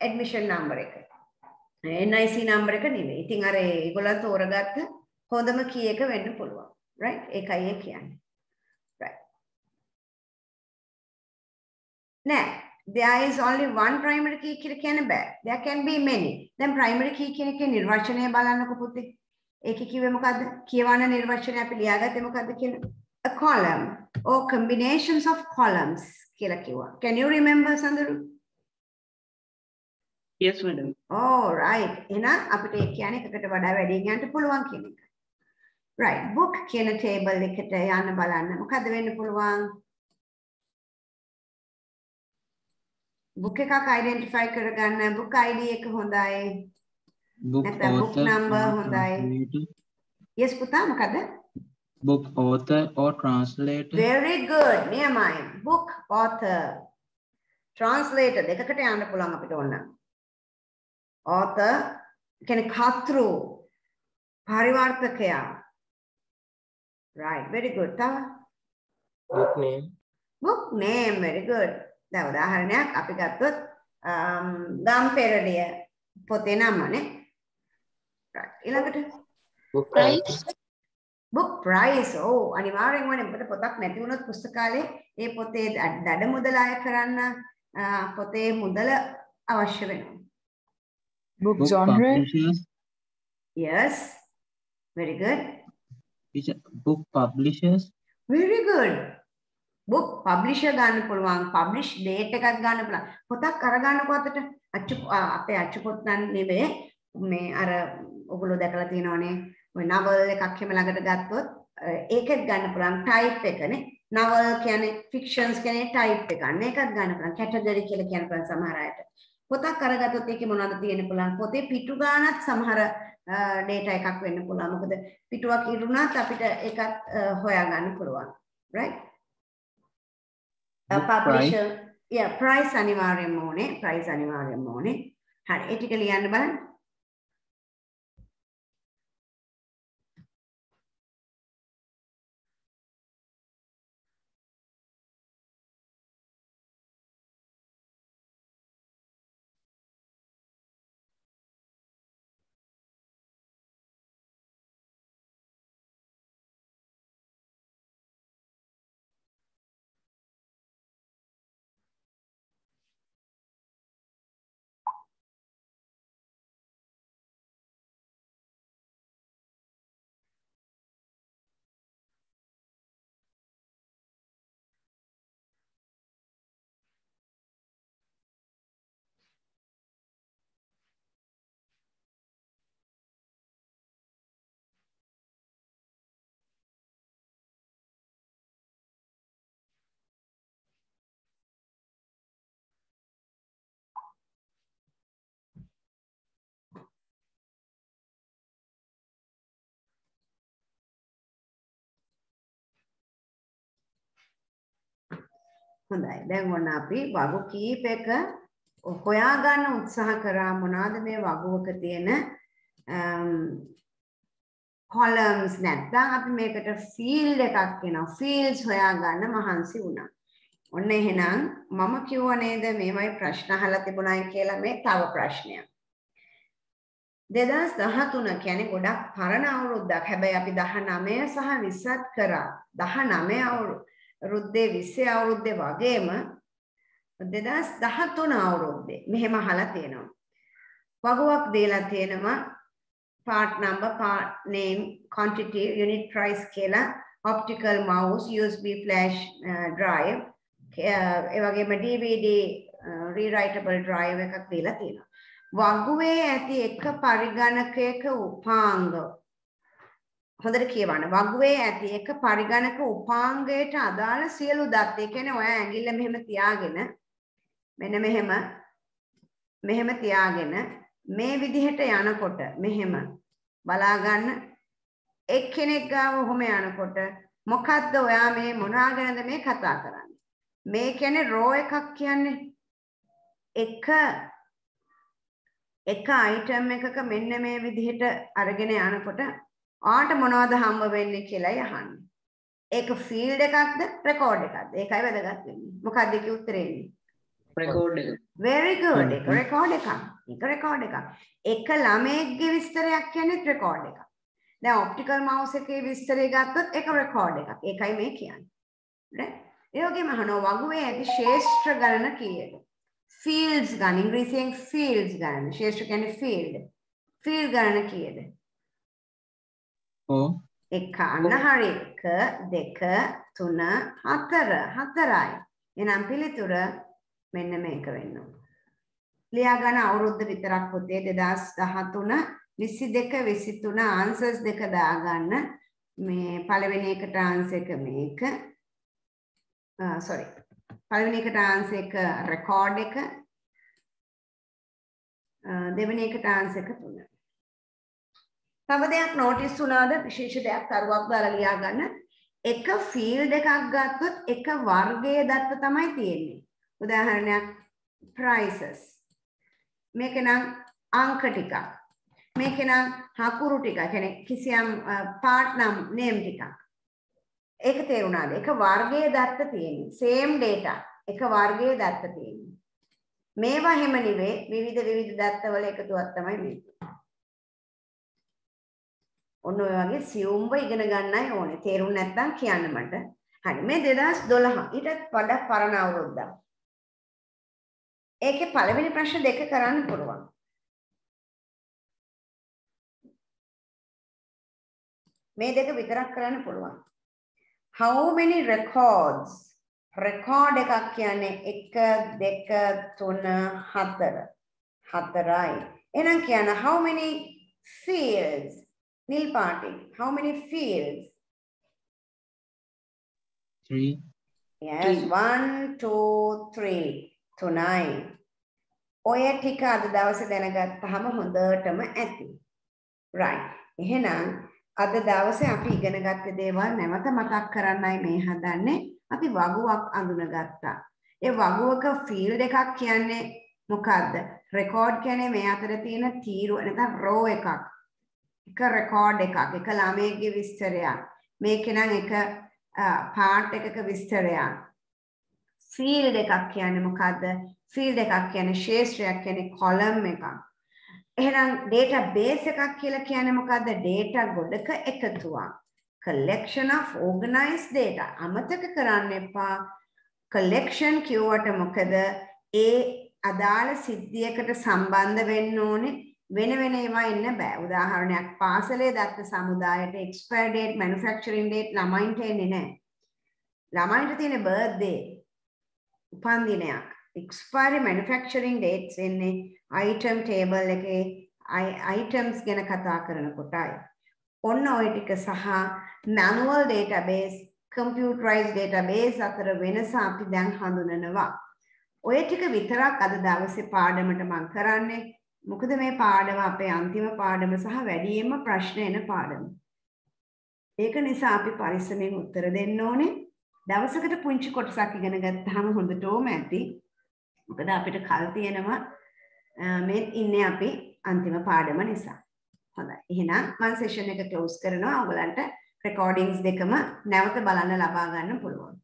ඇඩ්මිෂන් නම්බර එක. NIC නම්බර එක නෙවෙයි. ඉතින් අර ඒගොල්ලෝ තෝරගත්ත හොඳම කී එක වෙන්න පුළුවන්. right? ඒකයි ඒ කියන්නේ. නෑ. There is only one primary key කියලා කියන්න බෑ. There can be many. දැන් primary key කියන එකේ නිර්වචනය බලන්නකො පුතේ. ඒකේ කිව්වේ මොකද්ද? කියවන නිර්වචනය අපි ලියාගත්තේ මොකද්ද කියලා a column. Or combinations of columns කියලා කිව්වා. Can you remember සඳරු Yes, madam. oh right. එහෙනම් අපිට ඒ කියන්නේ එකකට වඩා වැඩියෙන් යන්න පුළුවන් කියන එක. Right. Book කියන table එකට යන්න බලන්න. මොකද්ද වෙන්න පුළුවන් book එකක් identify කරගන්න book ID එක හොඳයි. book නැත්නම් book author number or හොඳයි. translator. yes පුතා මොකද? book author or translator very good නියමයි. book author translator දෙකකට යන්න පුළුවන් අපිට ඕන. author කියන්නේ කර්තෘ පරිවර්තකයා. right very good. තව book name book name very good. දැන් උදාහරණයක් අපි ගත්තොත් ගම්පෙරළිය පොතේ නමනේ. ඊළඟට? Book Price. book price. ඔව් අනිවාර්යෙන් ඕනේ මොකද පොතක් නැති වුණොත් පුස්තකාලේ ඒ පොතේ දඩ මුදල අය කරන්න පොතේ මුදල අවශ්‍ය වෙනවා. Book book genre. yes. Very good. Book publishers. Very good book publisher ගන්න පුළුවන් publish date එකක් ගන්න පුළුවන් පොතක් අරගන්න පොතට අච්චු අ, අපේ අච්චු පොත් නම් නෙවෙයි මේ අර ඔගොල්ලෝ දැකලා තියෙනවනේ ඔය නවල් එකක් එහෙම ළඟට ගත්තොත් අ, ඒකෙත් ගන්න පුළුවන් type එකනේ නවල් කියන්නේ ෆික්ෂන්ස් කියන්නේ type එක. අන්න ඒකත් ගන්න පුළුවන් කැටගරි කියලා කියන පුළුවන් සමහර අයට. පොතක් අරගත්තොත් ඒකේ මොනවද තියෙන්න පුළුවන් පොතේ පිටු ගානත් සමහර ඩේටා එකක් වෙන්න පුළුවන්. මොකද පිටුවක් ඉරුණත් අපිට ඒකත් අ, හොයාගන්න පුළුවන්. right? Book පබ්ලිෂර් yeah price අනිවාර්යෙන්ම ඕනේ price අනිවාර්යෙන්ම ඕනේ හරි ඒ ටික ලියන්න බලන්න හොඳයි දැන් ඔන්න අපි වගු කීපයක හොයාගන්න උත්සාහ කරා මොනවාද මේ වගුවක තියෙන කොලම්ස් නැත්නම් අපි මේකට ෆීල්ඩ් එකක් වෙනවා ෆීල්ඩ්ස් හොයාගන්න මහන්සි වුණා. ඔන්න එහෙනම් මම කිව්ව නේද මේවයි ප්‍රශ්න අහලා තිබුණායි කියලා මේ තව ප්‍රශ්නයක්. 2013 කියන්නේ ගොඩක් පරණ අවුරුද්දක්. හැබැයි අපි 19 සහ 20ත් කරා. 19 අවුරුද්දේ 20 අවුරුද්දේ වගේම 2013 අවුරුද්දේ මෙහෙම අහලා තියෙනවා. වගුවක් දීලා තියෙනවා part number, part name, quantity, unit price කියලා optical mouse, USB flash uh, drive, uh, ඒ වගේම DVD uh, rewritable drive එකක් දීලා තියෙනවා. වගුවේ ඇති එක පරිගණකයක උපාංග හොඳට කියවන්න. වගුවේ ඇති එක පරිගණක උපාංගයට අදාළ සියලු දත්. ඒ කියන්නේ ඔය ඇඟිල්ල මෙහෙම තියාගෙන මෙන්න මෙහෙම මෙහෙම තියාගෙන මේ විදිහට යනකොට මෙහෙම බලා ගන්න එක්කෙනෙක් ගාව ඔහොම යනකොට මොකද්ද ඔයා මේ මොනාගෙනද මේ කතා කරන්නේ මේ කියන්නේ රෝ එකක් කියන්නේ එක එක අයිටම් එකක මෙන්න මේ විදිහට අරගෙන යනකොට ආට මොනවද හම්බ වෙන්නේ කියලායි අහන්නේ. ඒක ෆීල්ඩ් එකක්ද රෙකෝඩ් එකක්ද? ඒකයි වැදගත් වෙන්නේ. මොකක්ද ඒකේ උත්තරේ එන්නේ? Record එක. very good ඒක. රෙකෝඩ් එකක්. ඒක රෙකෝඩ් එකක්. එක ළමයෙක්ගේ විස්තරයක් කියන්නේ රෙකෝඩ් එකක්. දැන් ඔප්ටිකල් මවුස් එකේ විස්තරය ගත්තොත් ඒක රෙකෝඩ් එකක්. ඒකයි මේ කියන්නේ. right? ඒ වගේම අහනවා වගුවේ ඇති ශේෂ්ත්‍ර ගණන කීයද? fields ගන්න ඉංග්‍රීසියෙන් fields ගන්න. ශේෂ්ත්‍ර කියන්නේ field. field ගණන කීයද? Four, එක අන්න හරි. එක දෙක තුන හතර හතරයි. එහෙනම් පිළිතුර මෙන්න මේක වෙන්න ඕන. ලියා ගන්න අවුරුද්ද විතරක් පොතේ 2013 22 23 ආන්සර්ස් දෙක දාගන්න මේ පළවෙනි එකට ආන්සර් එක මේක sorry පළවෙනි එකට ආන්සර් එක රෙකෝඩ් එක අ, දෙවෙනි එකට ආන්සර් එක තුන. තව දෙයක් නෝටිස් වුණාද විශේෂ දෙයක් කරුවක් දාලා ලියා ගන්න. එක ෆීල්ඩ් එකක් ගත්තොත් එක වර්ගයේ දත්ත තමයි තියෙන්නේ. උදාහරණයක් prices. මේක නම් අංක ටිකක්. මේක නම් හකුරු ටික. කියන්නේ කිසියම් පාර්ට් නම් නේම් ටිකක්. ඒක තේරුණාද? එක වර්ගයේ දත්ත තියෙන්නේ. same data. එක වර්ගයේ දත්ත තියෙන්නේ. මේවා හැම නෙවෙයි විවිධ විවිධ දත්තවල එකතුවක් තමයි මේක. ඔන්න ඔය වගේ සියුම්ව ඉගෙන ගන්නයි ඕනේ. තේරුම් නැත්නම් කියන්න මට. හරි මේ 2012 ඊටත් වඩා පරණ අවුරුද්දක්. ඒකේ පළවෙනි ප්‍රශ්න දෙක කරන්න පුළුවන්. මේ දෙක විතරක් කරන්න පුළුවන්. How many records? record එකක් කියන්නේ 1 2 3 4 හතරයි. එහෙනම් කියන්න how many fields? නිල් පාටින්. how many fields? three, Yes, one, two, three. තුනයි. ඔය ටික අද දවසේ දැනගත්තාම හොඳටම ඇති. right. එහෙනම් අද දවසේ අපි ඉගෙන ගත්ත දේවල් නැවත මතක් කරන්නයි මේ හදන්නේ. අපි වගුවක් අඳුනගත්තා. ඒ වගුවක ෆීල්ඩ් එකක් කියන්නේ මොකද්ද? රෙකෝඩ් කියන්නේ මේ අතර තියෙන තීරුව නැත්නම් රෝ එකක්. එක රෙකෝඩ් එකක්, එක ළමයෙක්ගේ විස්තරයක්. මේකේ නම් එක පාර්ට් එකක විස්තරයක්. ෆීල්ඩ් එකක් කියන්නේ මොකද්ද? ෆීල්ඩ් එකක් කියන්නේ ශේෂ්ත්‍රයක් කියන්නේ කොලම් එකක්. එහෙනම් database එකක් කියලා කියන්නේ මොකද්ද? data ගොඩක එකතුවක්. collection of organized data. අමතක කරන්න එපා. collection කියුවට මොකද? ඒ අදාළ සිද්ධියකට සම්බන්ධ වෙන්න ඕනේ වෙන වෙන ඒවා ඉන්න බෑ. උදාහරණයක් පාසලේ දත්ත සමුදායට expire date, manufacturing date ළමයින්ට එන්නේ නැහැ. ළමයින්ට තියෙන birthday උපන්දිනයක්. expiry manufacturing dates එන්නේ item table එකේ items ගැන කතා කරනකොටයි. ඔන්න ඔය ටික සහ manual database, computerized database අතර වෙනස අපි දැන් හඳුනනවා. ඔය ටික විතරක් අද දවසේ පාඩමට මම කරන්නේ. මොකද මේ පාඩම අපේ අන්තිම පාඩම සහ වැඩියෙන්ම ප්‍රශ්න එන පාඩම. ඒක නිසා අපි පරිස්සමෙන් උත්තර දෙන්න ඕනේ. දවසකට පුංචි කොටසක් ඉගෙන ගත්තාම හොඳටම ඇති. මොකද අපිට කල් තියෙනවා මේ ඉන්නේ අපි අන්තිම පාඩම නිසා. හොඳයි. එහෙනම් මම සෙෂන් එක ක්ලෝස් කරනවා. ඔයගලන්ට රෙකෝඩින්ග්ස් දෙකම නැවත බලන්න ලබා ගන්න පුළුවන්.